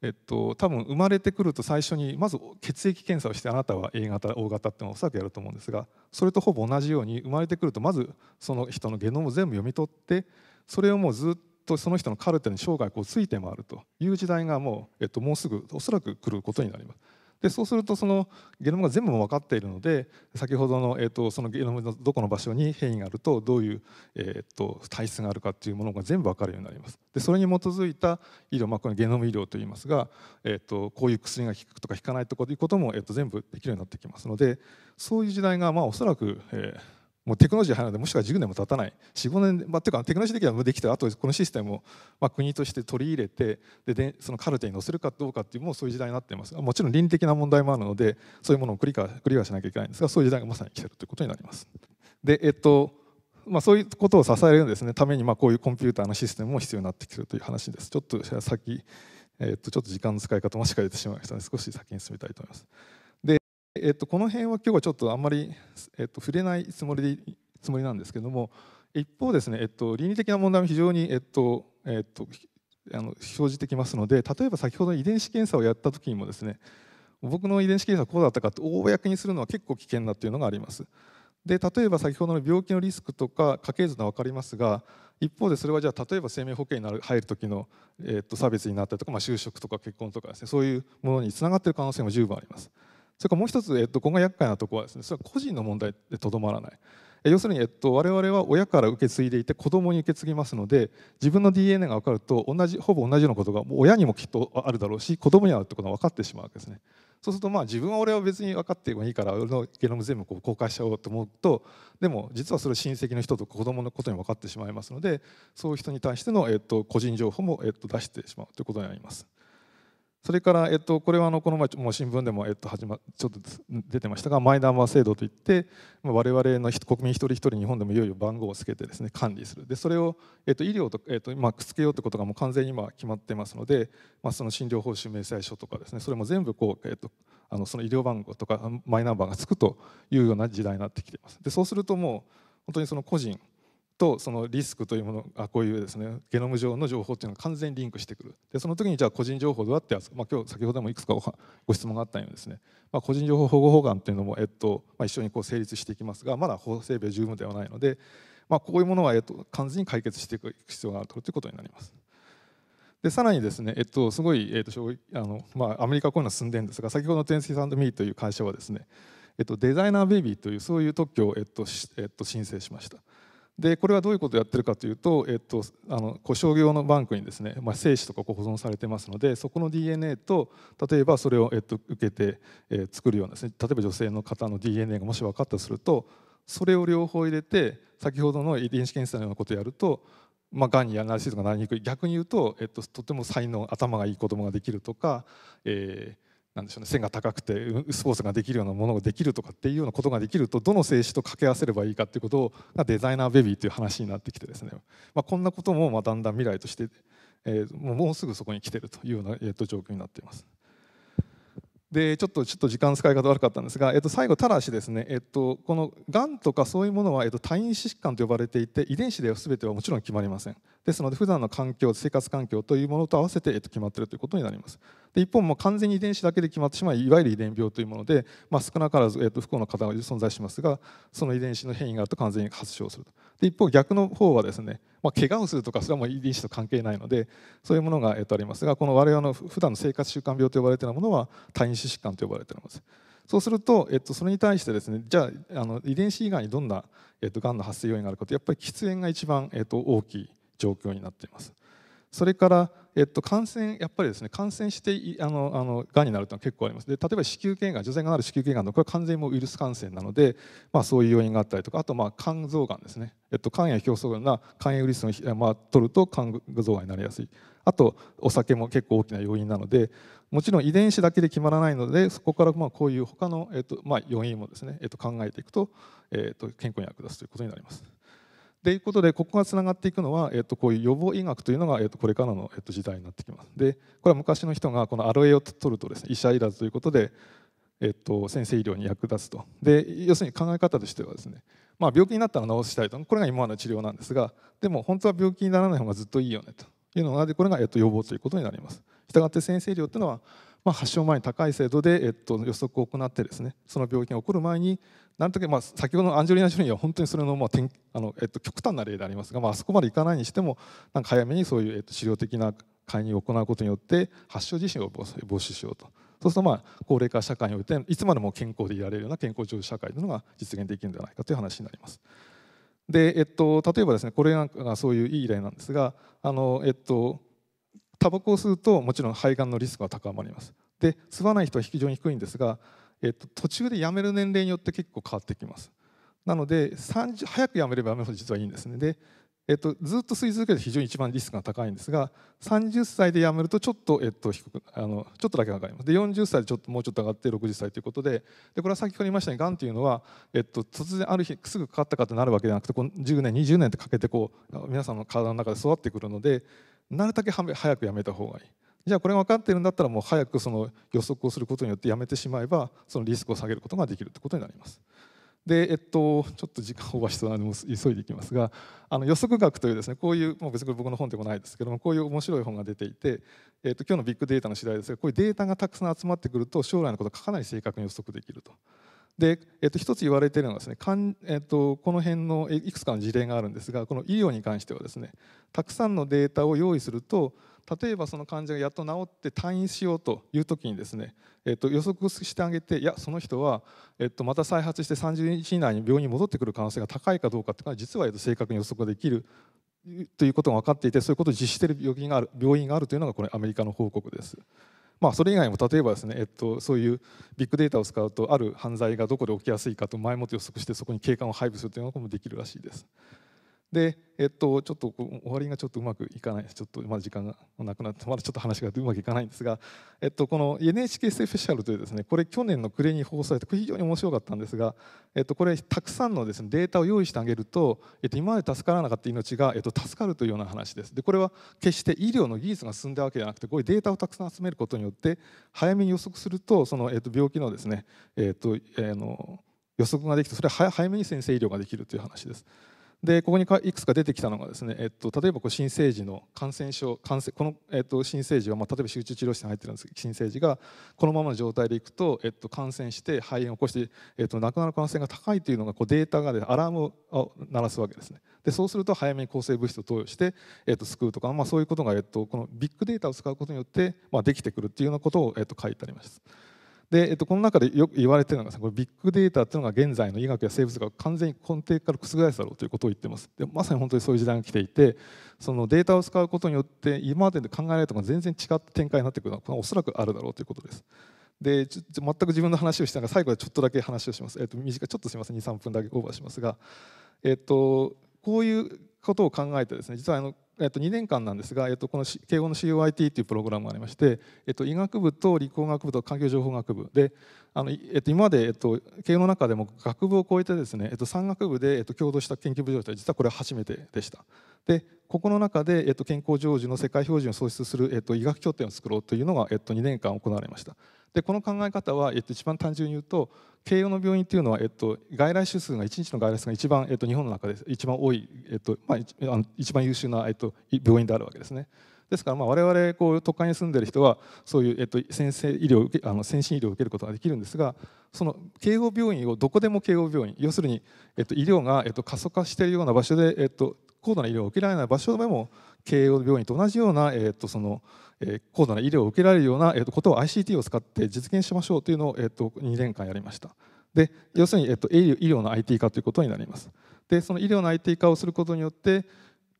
えっと、多分生まれてくると最初にまず血液検査をしてあなたは A 型 O 型ってのをおそらくやると思うんですがそれとほぼ同じように生まれてくるとまずその人のゲノムを全部読み取ってそれをもうずっとその人のカルテに生涯こうついて回るという時代がもう、えっと、もうすぐおそらく来ることになります。でそうするとそのゲノムが全部分かっているので先ほどの、えーと、そのゲノムのどこの場所に変異があるとどういう、えーと、体質があるかっていうものが全部分かるようになります。でそれに基づいた医療、まあ、このゲノム医療といいますが、えーと、こういう薬が効くとか効かないとかいうことも、えー、と全部できるようになってきますのでそういう時代がまあおそらく、えーもうテクノロジー入るのでもしかしたら10年も経たない45年、まあ、ていうかテクノロジー的にはできてあとこのシステムを、まあ、国として取り入れてででそのカルテに載せるかどうかっていうもうそういう時代になっていますもちろん倫理的な問題もあるのでそういうものをクリアクリアしなきゃいけないんですがそういう時代がまさに来てるということになりますでえっとまあ、そういうことを支えるです、ね、ためにまあこういうコンピューターのシステムも必要になってきてるという話です。ちょっと先、えっと、ちょっと時間の使い方もしか出てしまいましたので少し先に進みたいと思います。えっと、この辺は今日はちょっとあんまり、えっと、触れないつもりでつもりなんですけども一方ですね、えっと、倫理的な問題も非常に、えっとえっと、あの生じてきますので例えば先ほど遺伝子検査をやった時にもですね僕の遺伝子検査はこうだったかって公にするのは結構危険だっていうのがあります。で例えば先ほどの病気のリスクとか家系図が分かりますが一方でそれはじゃあ例えば生命保険になる入る時の、えー、と差別になったりとか、まあ、就職とか結婚とかですねそういうものにつながっている可能性も十分あります。それからもう一つ、えっと、ここが厄介なところはですねそれは個人の問題でとどまらない。要するに、えっと、我々は親から受け継いでいて子供に受け継ぎますので自分の DNA が分かると同じほぼ同じようなことが親にもきっとあるだろうし子供にあるってことが分かってしまうわけですね。そうするとまあ自分は俺は別に分かってもいいから俺のゲノム全部こう公開しちゃおうと思うとでも実はそれ親戚の人と子供のことに分かってしまいますのでそういう人に対しての、えっと、個人情報も、えっと、出してしまうということになります。それから、えっと、これはあのこの前もう新聞でも、えっと、始まちょっと出てましたがマイナンバー制度といって我々の国民一人一人日本でもいよいよ番号をつけてですね管理する。でそれを、えっと、医療と、えっとまあ、くっつけようということがもう完全に今決まってますので、まあ、その診療報酬明細書とかですねそれも全部こう、えっと、あのその医療番号とかマイナンバーがつくというような時代になってきています。でそうするともう本当にその個人とそのリスクというものあこういうですねゲノム上の情報っていうのが完全にリンクしてくるでその時にじゃあ個人情報どうやってまあ、今日先ほどもいくつかご質問があったようにですね、まあ、個人情報保護法案というのも、えっとまあ、一緒にこう成立していきますがまだ法整備は十分ではないので、まあ、こういうものは、えっと、完全に解決していく必要があるということになります。でさらにですね、えっと、すごい、えっとあのまあ、アメリカこういうのは進んでるんですが先ほどのテンシーミーという会社はですね、えっと、デザイナーベビーというそういう特許を、えっとえっと、申請しました。でこれはどういうことをやってるかというと、えっと、あの商業のバンクにですね、まあ、精子とかこう保存されてますのでそこの DNA と例えばそれを、えっと、受けて、えー、作るようなですね例えば女性の方の DNA がもし分かったとするとそれを両方入れて先ほどの遺伝子検査のようなことをやるとまあ、がんになりやすいとかなりにくい。逆に言うと、えっと、とても才能頭がいい子供ができるとか、えー、なんでしょうね背が高くてスポーツができるようなものができるとかっていうようなことができるとどの精子と掛け合わせればいいかっていうことがデザイナーベビーという話になってきてですね、まあ、こんなこともまあだんだん未来として、えー、もうすぐそこに来てるというような、えー、と状況になっています。でちょっとちょっと時間使い方悪かったんですが、えっと、最後ただしですね、えっと、このがんとかそういうものは、えっと、単因疾患と呼ばれていて遺伝子では全てはもちろん決まりませんですので普段の環境生活環境というものと合わせて、決まっているということになります。で一方も完全に遺伝子だけで決まってしまいいわゆる遺伝病というもので、まあ、少なからず、不幸な方が存在しますがその遺伝子の変異があると完全に発症すると。で一方逆の方はですね、まあ、怪我をするとかそれはもう遺伝子と関係ないのでそういうものが、ありますがこの我々の普段の生活習慣病と呼ばれているものは単因子疾患と呼ばれています。そうすると、えっと、それに対してですねじゃああの遺伝子以外にどんな、えっと、がんの発生要因があるかとやっぱり喫煙が一番、えっと、大きい。状況になっています。それから、えっと、感染やっぱりですね感染してあのあのがんになるというのは結構ありますで例えば子宮頸がん女性がなる子宮頸がんのこれは完全にもウイルス感染なので、まあ、そういう要因があったりとかあとまあ肝臓がんですね、えっと、肝炎表層ような肝炎ウイルスの、まあ、取ると肝臓がんになりやすいあとお酒も結構大きな要因なのでもちろん遺伝子だけで決まらないのでそこからまあこういう他の、えっとまあ、要因もですね、えっと、考えていくと,、えっと健康に役立つということになります。ということでここがつながっていくのは、えっと、こういう予防医学というのが、えっと、これからの、えっと、時代になってきます。でこれは昔の人がこのアロエを取るとですね医者いらずということで、えっと、先生医療に役立つとで要するに考え方としてはですね、まあ、病気になったら治したいとこれが今までの治療なんですがでも本当は病気にならない方がずっといいよねというのがこれが、えっと、予防ということになります。したがって先生医療というのはまあ、発症前に高い精度で、えっと、予測を行ってですねその病気が起こる前になんとか、まあ、先ほどのアンジョリーナ・ジョリーは本当にそれの、まああのえっと、極端な例でありますが、まあ、あそこまでいかないにしてもなんか早めにそういう、えっと、治療的な介入を行うことによって発症自身を防止しようと。そうするとまあ高齢化社会においていつまでも健康でいられるような健康長寿社会というのが実現できるんじゃないかという話になります。でえっと、例えばですねこれがそういういい例なんですがあの、えっと、タバコを吸うともちろん肺がんのリスクが高まります。で吸わない人は非常に低いんですが、えっと、途中でやめる年齢によって結構変わってきます。なので早くやめればやめるほど実はいいんですね。で、えっと、ずっと吸い続けると非常に一番リスクが高いんですが30歳でやめるとちょっと,、えっと、低くあのちょっとだけ上がります。で40歳でちょっともうちょっと上がって60歳ということででこれは先ほど言いましたようにがんというのは、えっと、突然ある日すぐかかったかとなるわけじゃなくてこの10年20年ってかけてこう皆さんの体の中で育ってくるのでなるだけ早くやめた方がいい。じゃあこれが分かっているんだったらもう早くその予測をすることによってやめてしまえばそのリスクを下げることができるということになります。でえっと、ちょっと時間オーバーしそうなので急いでいきますがあの予測学というですねこういうもう別に僕の本でもないですけどもこういう面白い本が出ていて、えっと、今日のビッグデータの次第ですがこういうデータがたくさん集まってくると将来のことがかなり正確に予測できると。で、えっと、一つ言われているのはですねかん、えっと、この辺のいくつかの事例があるんですがこの医療に関してはですねたくさんのデータを用意すると例えばその患者がやっと治って退院しようという時にですね、えっと、予測してあげていやその人は、えっと、また再発して30日以内に病院に戻ってくる可能性が高いかどうかっていうのは実は正確に予測ができるということが分かっていてそういうことを実施している病院がある病院があるというのがこれアメリカの報告です。まあ、それ以外も例えばですね、えっと、そういうビッグデータを使うとある犯罪がどこで起きやすいかと前もって予測してそこに警官を配布するというのもできるらしいです。で、えっと、ちょっと終わりがちょっとうまくいかないちょっとまだ時間がなくなってまだちょっと話がうまくいかないんですが、えっと、この NHK スペシャルというですねこれ去年の暮れに放送されてこれ非常に面白かったんですが、えっと、これたくさんのです、ね、データを用意してあげると、えっと、今まで助からなかった命が、えっと、助かるというような話ですでこれは決して医療の技術が進んだわけじゃなくてこういうデータをたくさん集めることによって早めに予測するとその、えっと、病気のですね、えっとえー、の予測ができてそれは早めに先生医療ができるという話です。でここにいくつか出てきたのがですね、えっと、例えばこう新生児の感染症感染この、えっと、新生児は、まあ、例えば集中治療室に入ってるんですけど新生児がこのままの状態でいくと、えっと、感染して肺炎を起こして、えっと、亡くなる可能性が高いというのがこうデータがでアラームを鳴らすわけですねでそうすると早めに抗生物質を投与して、えっと、救うとか、まあ、そういうことが、えっと、このビッグデータを使うことによって、まあ、できてくるっていうようなことを、えっと、書いてあります。で、えっと、この中でよく言われているのがこれビッグデータっていうのが現在の医学や生物学を完全に根底から覆すだろうということを言ってますでまさに本当にそういう時代が来ていてそのデータを使うことによって今までで考えられたのが全然違った展開になってくるのはおそらくあるだろうということですで全く自分の話をしたが最後でちょっとだけ話をします、えっと、短いちょっとすみません23分だけオーバーしますが、えっと、こういうことを考えてですね実はあのえっと、2年間なんですが、えっと、この慶応の COIT というプログラムがありまして、えっと、医学部と理工学部と環境情報学部であの、えっと、今まで、えっと、慶応の中でも学部を超えてですね、えっと、産学部で、えっと、共同した研究部上で実はこれは初めてでした。でここの中で、えっと、健康常時の世界標準を創出する、えっと、医学拠点を作ろうというのが、えっと、2年間行われました。でこの考え方は、えっと、一番単純に言うと慶応の病院っていうのは、えっと、外来種数が1日の外来数が一番、えっと、日本の中で一番多い、えっとまあ、一番優秀な、えっと、病院であるわけですね。ですからまあ我々こう都会に住んでる人はそういう、えっと、先生医療あの先進医療を受けることができるんですがその慶応病院をどこでも慶応病院要するに、えっと、医療が、えっと、過疎化しているような場所で、えっと、高度な医療を受けられない場所でも慶応病院と同じような、えっと、そのえ高度な医療を受けられるような、えー、とことを ICT を使って実現しましょうというのを、えー、と2年間やりました。で要するに、えー、と医療の IT 化ということになります。でその医療の IT 化をすることによって、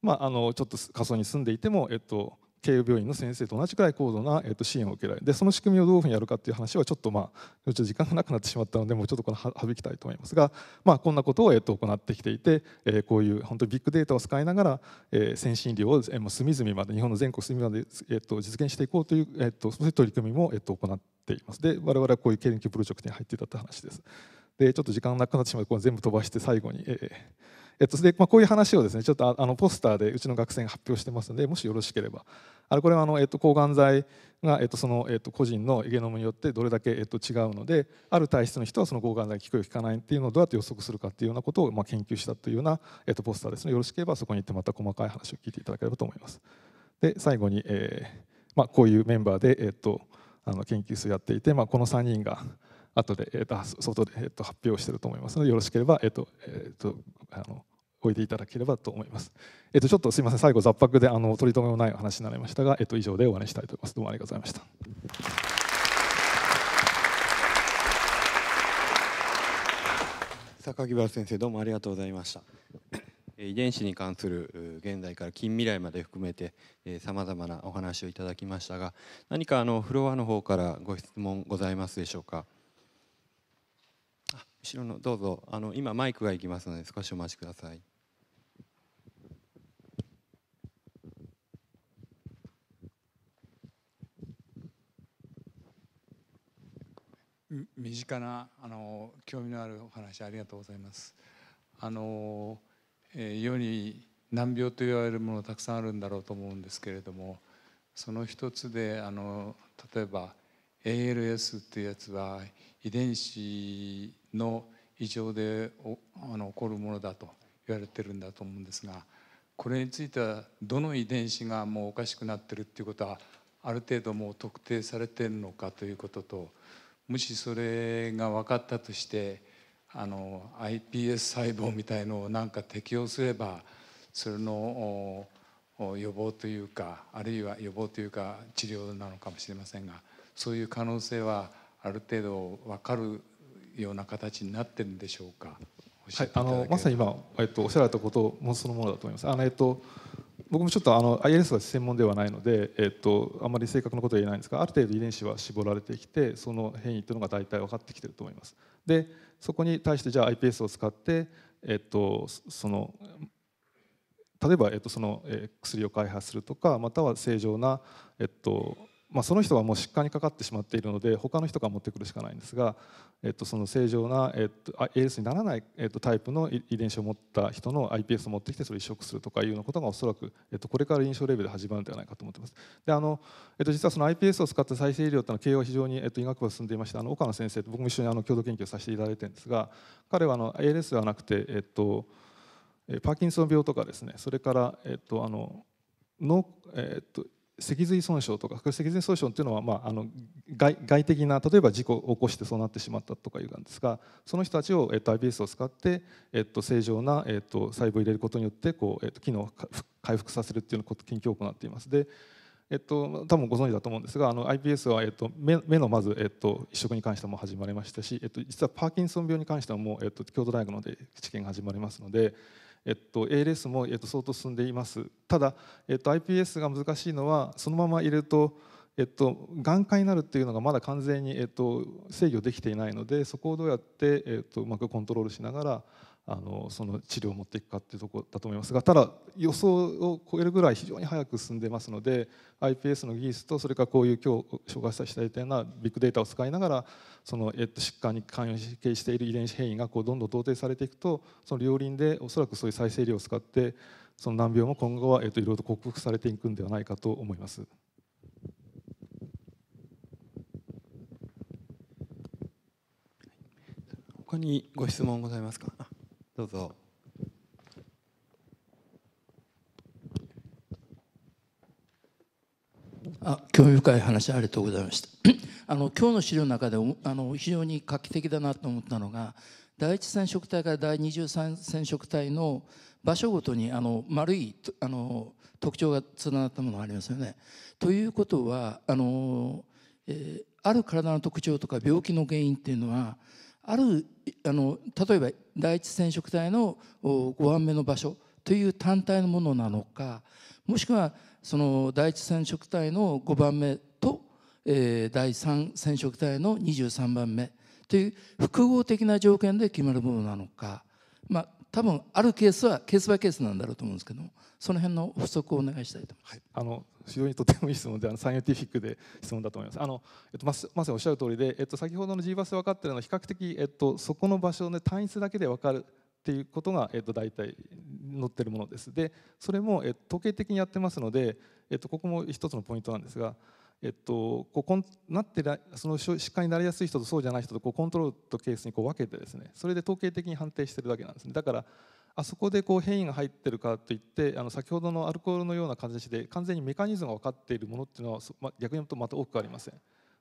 まあ、あのちょっと過疎に住んでいても、えー、と慶応病院の先生と同じくらい高度な、えー、と支援を受けられるでその仕組みをどういうふうにやるかっていう話はちょっとまあちょっと時間がなくなってしまったのでもうちょっとこの省きたいと思いますが、まあ、こんなことを、えー、と行ってきていて、えー、こういう本当にビッグデータを使いながら、えー、先進医療を、えー、もう隅々まで日本の全国隅々まで、えー、と実現していこうという、えー、とそういう取り組みも、えー、と行っていますで我々はこういう研究プロジェクトに入っていたという話です。でちょっと時間がなくなってしまうこれ全部飛ばして最後に、えー、えっとでまあ、こういう話をですねちょっとあのポスターでうちの学生が発表してますのでもしよろしければあのこれはあの、えっと、抗がん剤が、えっと、その、えっと、個人のゲノムによってどれだけ、えっと、違うのである体質の人はその抗がん剤効くよ効かないっていうのをどうやって予測するかっていうようなことを、まあ、研究したというような、えっと、ポスターですねよろしければそこに行ってまた細かい話を聞いていただければと思います。で最後に、えーまあ、こういうメンバーで、えっと、あの研究室をやっていて、まあ、この3人が後で、えっと、外で、えっと、発表してると思いますのでよろしければ、えっとえっと、あのおいでいただければと思います。えっと、ちょっとすみません、最後、雑白であの取り留めもない話になりましたが、えっと、以上で終わりにしたいと思います。どうもありがとうございました。坂木原先生、どうもありがとうございました。遺伝子に関する現在から近未来まで含めてさまざまなお話をいただきましたが何かあのフロアの方からご質問ございますでしょうか？後ろのどうぞあの今マイクが行きますので少しお待ちください。身近なあの興味のあるお話ありがとうございます。あの、えー、世に難病と言われるものたくさんあるんだろうと思うんですけれどもその一つであの例えば ALS っていうやつは遺伝子の異常であの起こるものだと言われてるんだと思うんですがこれについてはどの遺伝子がもうおかしくなってるっていうことはある程度もう特定されてるのかということともしそれが分かったとしてあの iPS 細胞みたいのを何か適用すればそれの予防というかあるいは予防というか治療なのかもしれませんがそういう可能性はある程度分かるような形になってるんでしょうか？はい、あのまさに今、えっと、おっしゃられたこともそのものだと思います。あのえっと僕もちょっとあの ILS は専門ではないので、えっと、あまり正確なことは言えないんですがある程度遺伝子は絞られてきてその変異というのが大体分かってきていると思います。でそこに対してじゃあ iPS を使って、えっと、その例えば、えっと、その、え薬を開発するとかまたは正常な、えっと、まあ、その人はもう疾患にかかってしまっているので他の人が持ってくるしかないんですが、えっと、その正常な、えっと、ALS にならない、えっと、タイプの遺伝子を持った人の iPS を持ってきてそれを移植するとかいうようなことがおそらく、えっと、これから臨床レベルで始まるのではないかと思っています。であのえっと、実はその iPS を使った再生医療というのは経営は非常に、えっと、医学部が進んでいましてあの岡野先生と僕も一緒にあの共同研究させていただいているんですが彼はあの ALS ではなくて、えっと、パーキンソン病とかですねそれから、えっと、あの脳、えっと脊髄損傷とか脊髄損傷っていうのは、まあ、あの外外的な例えば事故を起こしてそうなってしまったとかいうがんですがその人たちを、えっと、iPS を使って、えっと、正常な、えっと、細胞を入れることによってこう、えっと、機能を回復させるっていうこと研究を行っています。でえっと、多分ご存知だと思うんですがあの iPS は、えっと、目目のまず、えっと、移植に関しても始まりましたし、えっと、実はパーキンソン病に関してはもう、えっと、京都大学ので治験が始まりますので、えっと、ALS も、えっと、相当進んでいます。ただ、えっと、iPS が難しいのはそのまま入れると、えっと、眼科になるっていうのがまだ完全に、えっと、制御できていないのでそこをどうやって、えっと、うまくコントロールしながらあのその治療を持っていくかっていうところだと思いますがただ予想を超えるぐらい非常に早く進んでますので iPS の技術とそれからこういう今日紹介させていただいたようなビッグデータを使いながらその、えっと、疾患に関係している遺伝子変異がこうどんどん同定されていくとその両輪でおそらくそういう再生医療を使ってその難病も今後は、えっと、いろいろと克服されていくんではないかと思います。他にご質問ございますか？どうぞ。あ興味深い話ありがとうございました あの今日の資料の中であの非常に画期的だなと思ったのが第一染色体から第二十三染色体の場所ごとにあの丸いあの特徴が連なったものがありますよね。ということはあの、えー、ある体の特徴とか病気の原因っていうのはあるあの例えば第一染色体の5番目の場所という単体のものなのかもしくはその第一染色体の5番目と、えー、第三染色体の23番目という複合的な条件で決まるものなのかまあ多分あるケースはケースバイケースなんだろうと思うんですけどその辺の補足をお願いしたいと思います。はい、あの非常にとてもいい質問であのサイエンティフィックで質問だと思います。あのえっとままさにおっしゃる通りで、えっと先ほどの G バスで分かっているのは比較的えっとそこの場所の単一だけで分かるっていうことがえっと大体載ってるものです。でそれもえっと統計的にやってますので、えっとここも一つのポイントなんですが。えっと、こうなってその疾患になりやすい人とそうじゃない人とこうコントロールとケースにこう分けてですねそれで統計的に判定してるだけなんですねだからあそこでこう変異が入ってるかといってあの先ほどのアルコールのような形で完全にメカニズムが分かっているものっていうのは、ま、逆に言うとまた多くありません。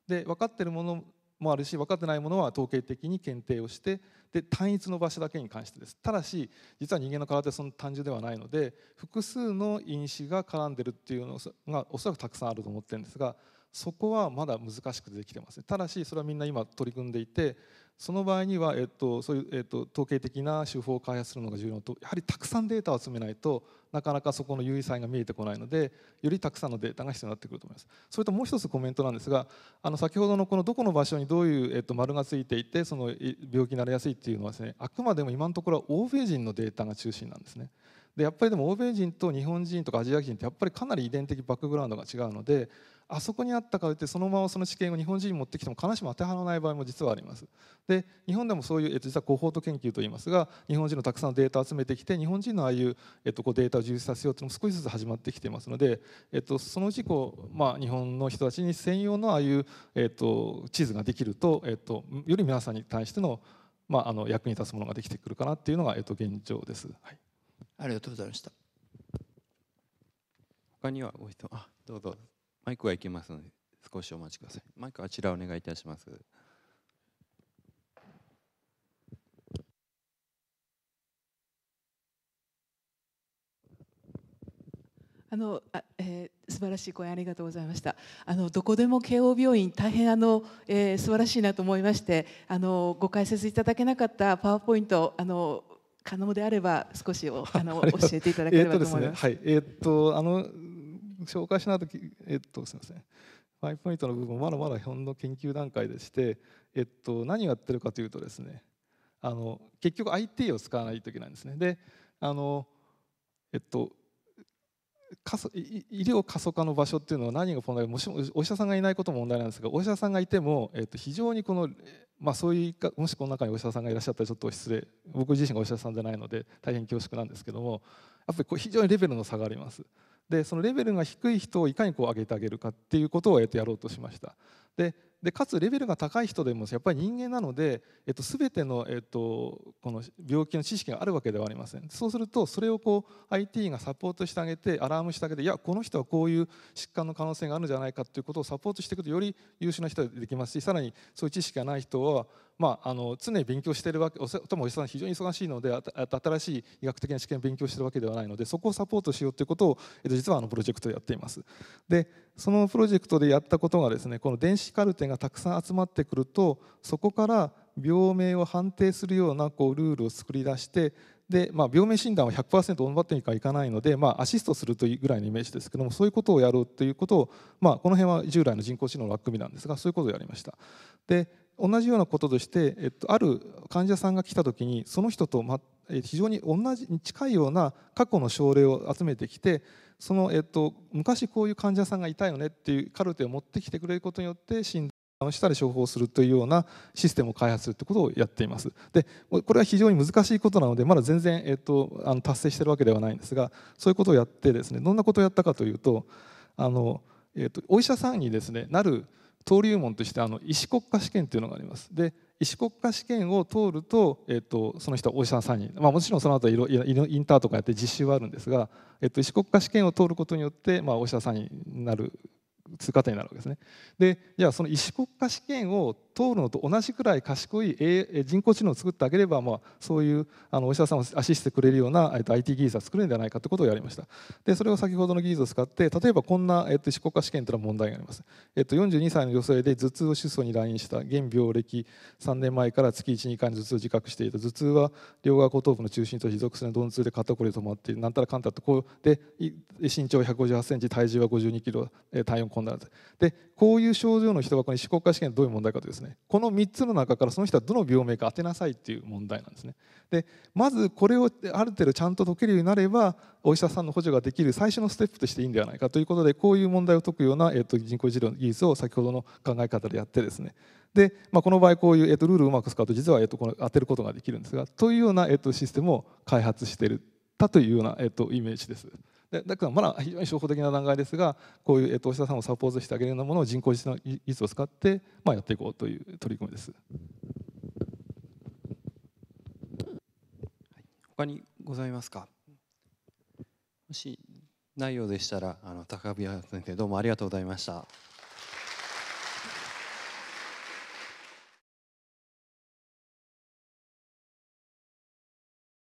で分かっているものもあるし分かってないものは統計的に検定をしてで単一の場所だけに関してですただし実は人間の体ってその単純ではないので複数の因子が絡んでるっていうのがおそらくたくさんあると思ってるんですがそこはまだ難しくできてますただしそれはみんな今取り組んでいてその場合には、えっと、そういう、えっと、統計的な手法を開発するのが重要とやはりたくさんデータを集めないとなかなかそこの優位性が見えてこないのでよりたくさんのデータが必要になってくると思います。それともう一つコメントなんですがあの先ほどのこのどこの場所にどういう、えっと、丸がついていてその病気になりやすいっていうのはですねあくまでも今のところは欧米人のデータが中心なんですね。でやっぱりでも欧米人と日本人とかアジア人ってやっぱりかなり遺伝的バックグラウンドが違うのであそこにあったからってそのままその知見を日本人に持ってきても必ずしも当てはまらない場合も実はあります。で日本でもそういう、えっと、実はコホート研究といいますが日本人のたくさんのデータを集めてきて日本人のああいう、えっと、こうデータを充実させようというのも少しずつ始まってきていますので、えっと、そのうちこう、まあ、日本の人たちに専用のああいう、えっと、地図ができると、えっと、より皆さんに対しての,、まあ、あの役に立つものができてくるかなっていうのが、えっと、現状です。はい、ありがとうございました。他にはご質問あどうぞマイクがいきますので少しお待ちください。マイクあちらお願いいたします。あのあ、えー、素晴らしい講演ありがとうございました。あのどこでも慶応病院大変あの、えー、素晴らしいなと思いまして、あのご解説いただけなかったパワーポイントあの可能であれば少しおあの教えていただければと思います。えー、ね、はい、えー、っとあの紹介しないとえ、っとすみません。ファイポイントの部分まだまだほんの研究段階でして、えっと、何をやってるかというとですねあの結局 IT を使わないといけないんですねであのえっと医療過疎化の場所っていうのは何が問題もしもお医者さんがいないことも問題なんですがお医者さんがいても、えっと、非常にこの、まあ、そういうもしこの中にお医者さんがいらっしゃったらちょっと失礼僕自身がお医者さんじゃないので大変恐縮なんですけどもやっぱりこう非常にレベルの差があります。でそのレベルが低い人をいかにこう上げてあげるかっていうことをやろうとしました。ででかつレベルが高い人でもやっぱり人間なので、えっと、全ての、えっと、この病気の知識があるわけではありませんそうするとそれをこう IT がサポートしてあげてアラームしてあげていやこの人はこういう疾患の可能性があるんじゃないかということをサポートしていくとより優秀な人ができますしさらにそういう知識がない人はまあ、あの常に勉強しているわけともお医者さん非常に忙しいので新しい医学的な知見を勉強しているわけではないのでそこをサポートしようということを、実はあのプロジェクトでやっています。でそのプロジェクトでやったことがですねこの電子カルテがたくさん集まってくるとそこから病名を判定するようなこうルールを作り出してで、まあ、病名診断は100%オンバッテンにはいかないので、まあ、アシストするというぐらいのイメージですけどもそういうことをやろうということを、まあ、この辺は従来の人工知能の枠組みなんですがそういうことをやりました。で同じようなこととして、えっと、ある患者さんが来た時にその人と、ま、非常に同じに近いような過去の症例を集めてきてその、えっと、昔こういう患者さんがいたよねっていうカルテを持ってきてくれることによって診断をしたり処方するというようなシステムを開発するということをやっています。でこれは非常に難しいことなのでまだ全然、えっと、あの達成しているわけではないんですがそういうことをやってですねどんなことをやったかというとあの、えっと、お医者さんにですねなる登竜門としてあの医師国家試験というのがあります。で医師国家試験を通ると,、えっと、その人はお医者さんに、まあ、もちろんその後いろいろインターとかやって実習はあるんですが、えっと、医師国家試験を通ることによって、まあ、お医者さんになる通過点になるわけですね。でじゃあその医師国家試験を通るのと同じくらい賢い人工知能を作ってあげれば、まあ、そういうあのお医者さんをアシストしてくれるような、IT 技術を作れるんじゃないかということをやりました。でそれを先ほどの技術を使って例えばこんな、えっと、医師国家試験というのは問題があります、えっと、42歳の女性で頭痛を主訴に来院した現病歴3年前から月12回の頭痛を自覚していた。頭痛は両側後頭部の中心と持続する鈍痛で肩こりで止まっている。なんたらかんたってこうで身長1 5 8センチ体重は5 2キロ体温こんなでこういう症状の人がこの医師国家試験どういう問題かというとですねこの3つの中からその人はどの病名か当てなさいっていう問題なんですね。でまずこれをある程度ちゃんと解けるようになればお医者さんの補助ができる最初のステップとしていいんではないかということでこういう問題を解くような、えー、と人工治療の技術を先ほどの考え方でやってですねで、まあ、この場合こういう、えー、とルールをうまく使うと実は、えー、とこの当てることができるんですがというような、えー、とシステムを開発しているたというような、えー、とイメージです。でだからまだ非常に初歩的な段階ですがこういう、えっ、とお医者さんをサポートしてあげるようなものを人工知能技術を使って、まあ、やっていこうという取り組みです。他にございますか？もしないようでしたらあの高宮先生どうもありがとうございました。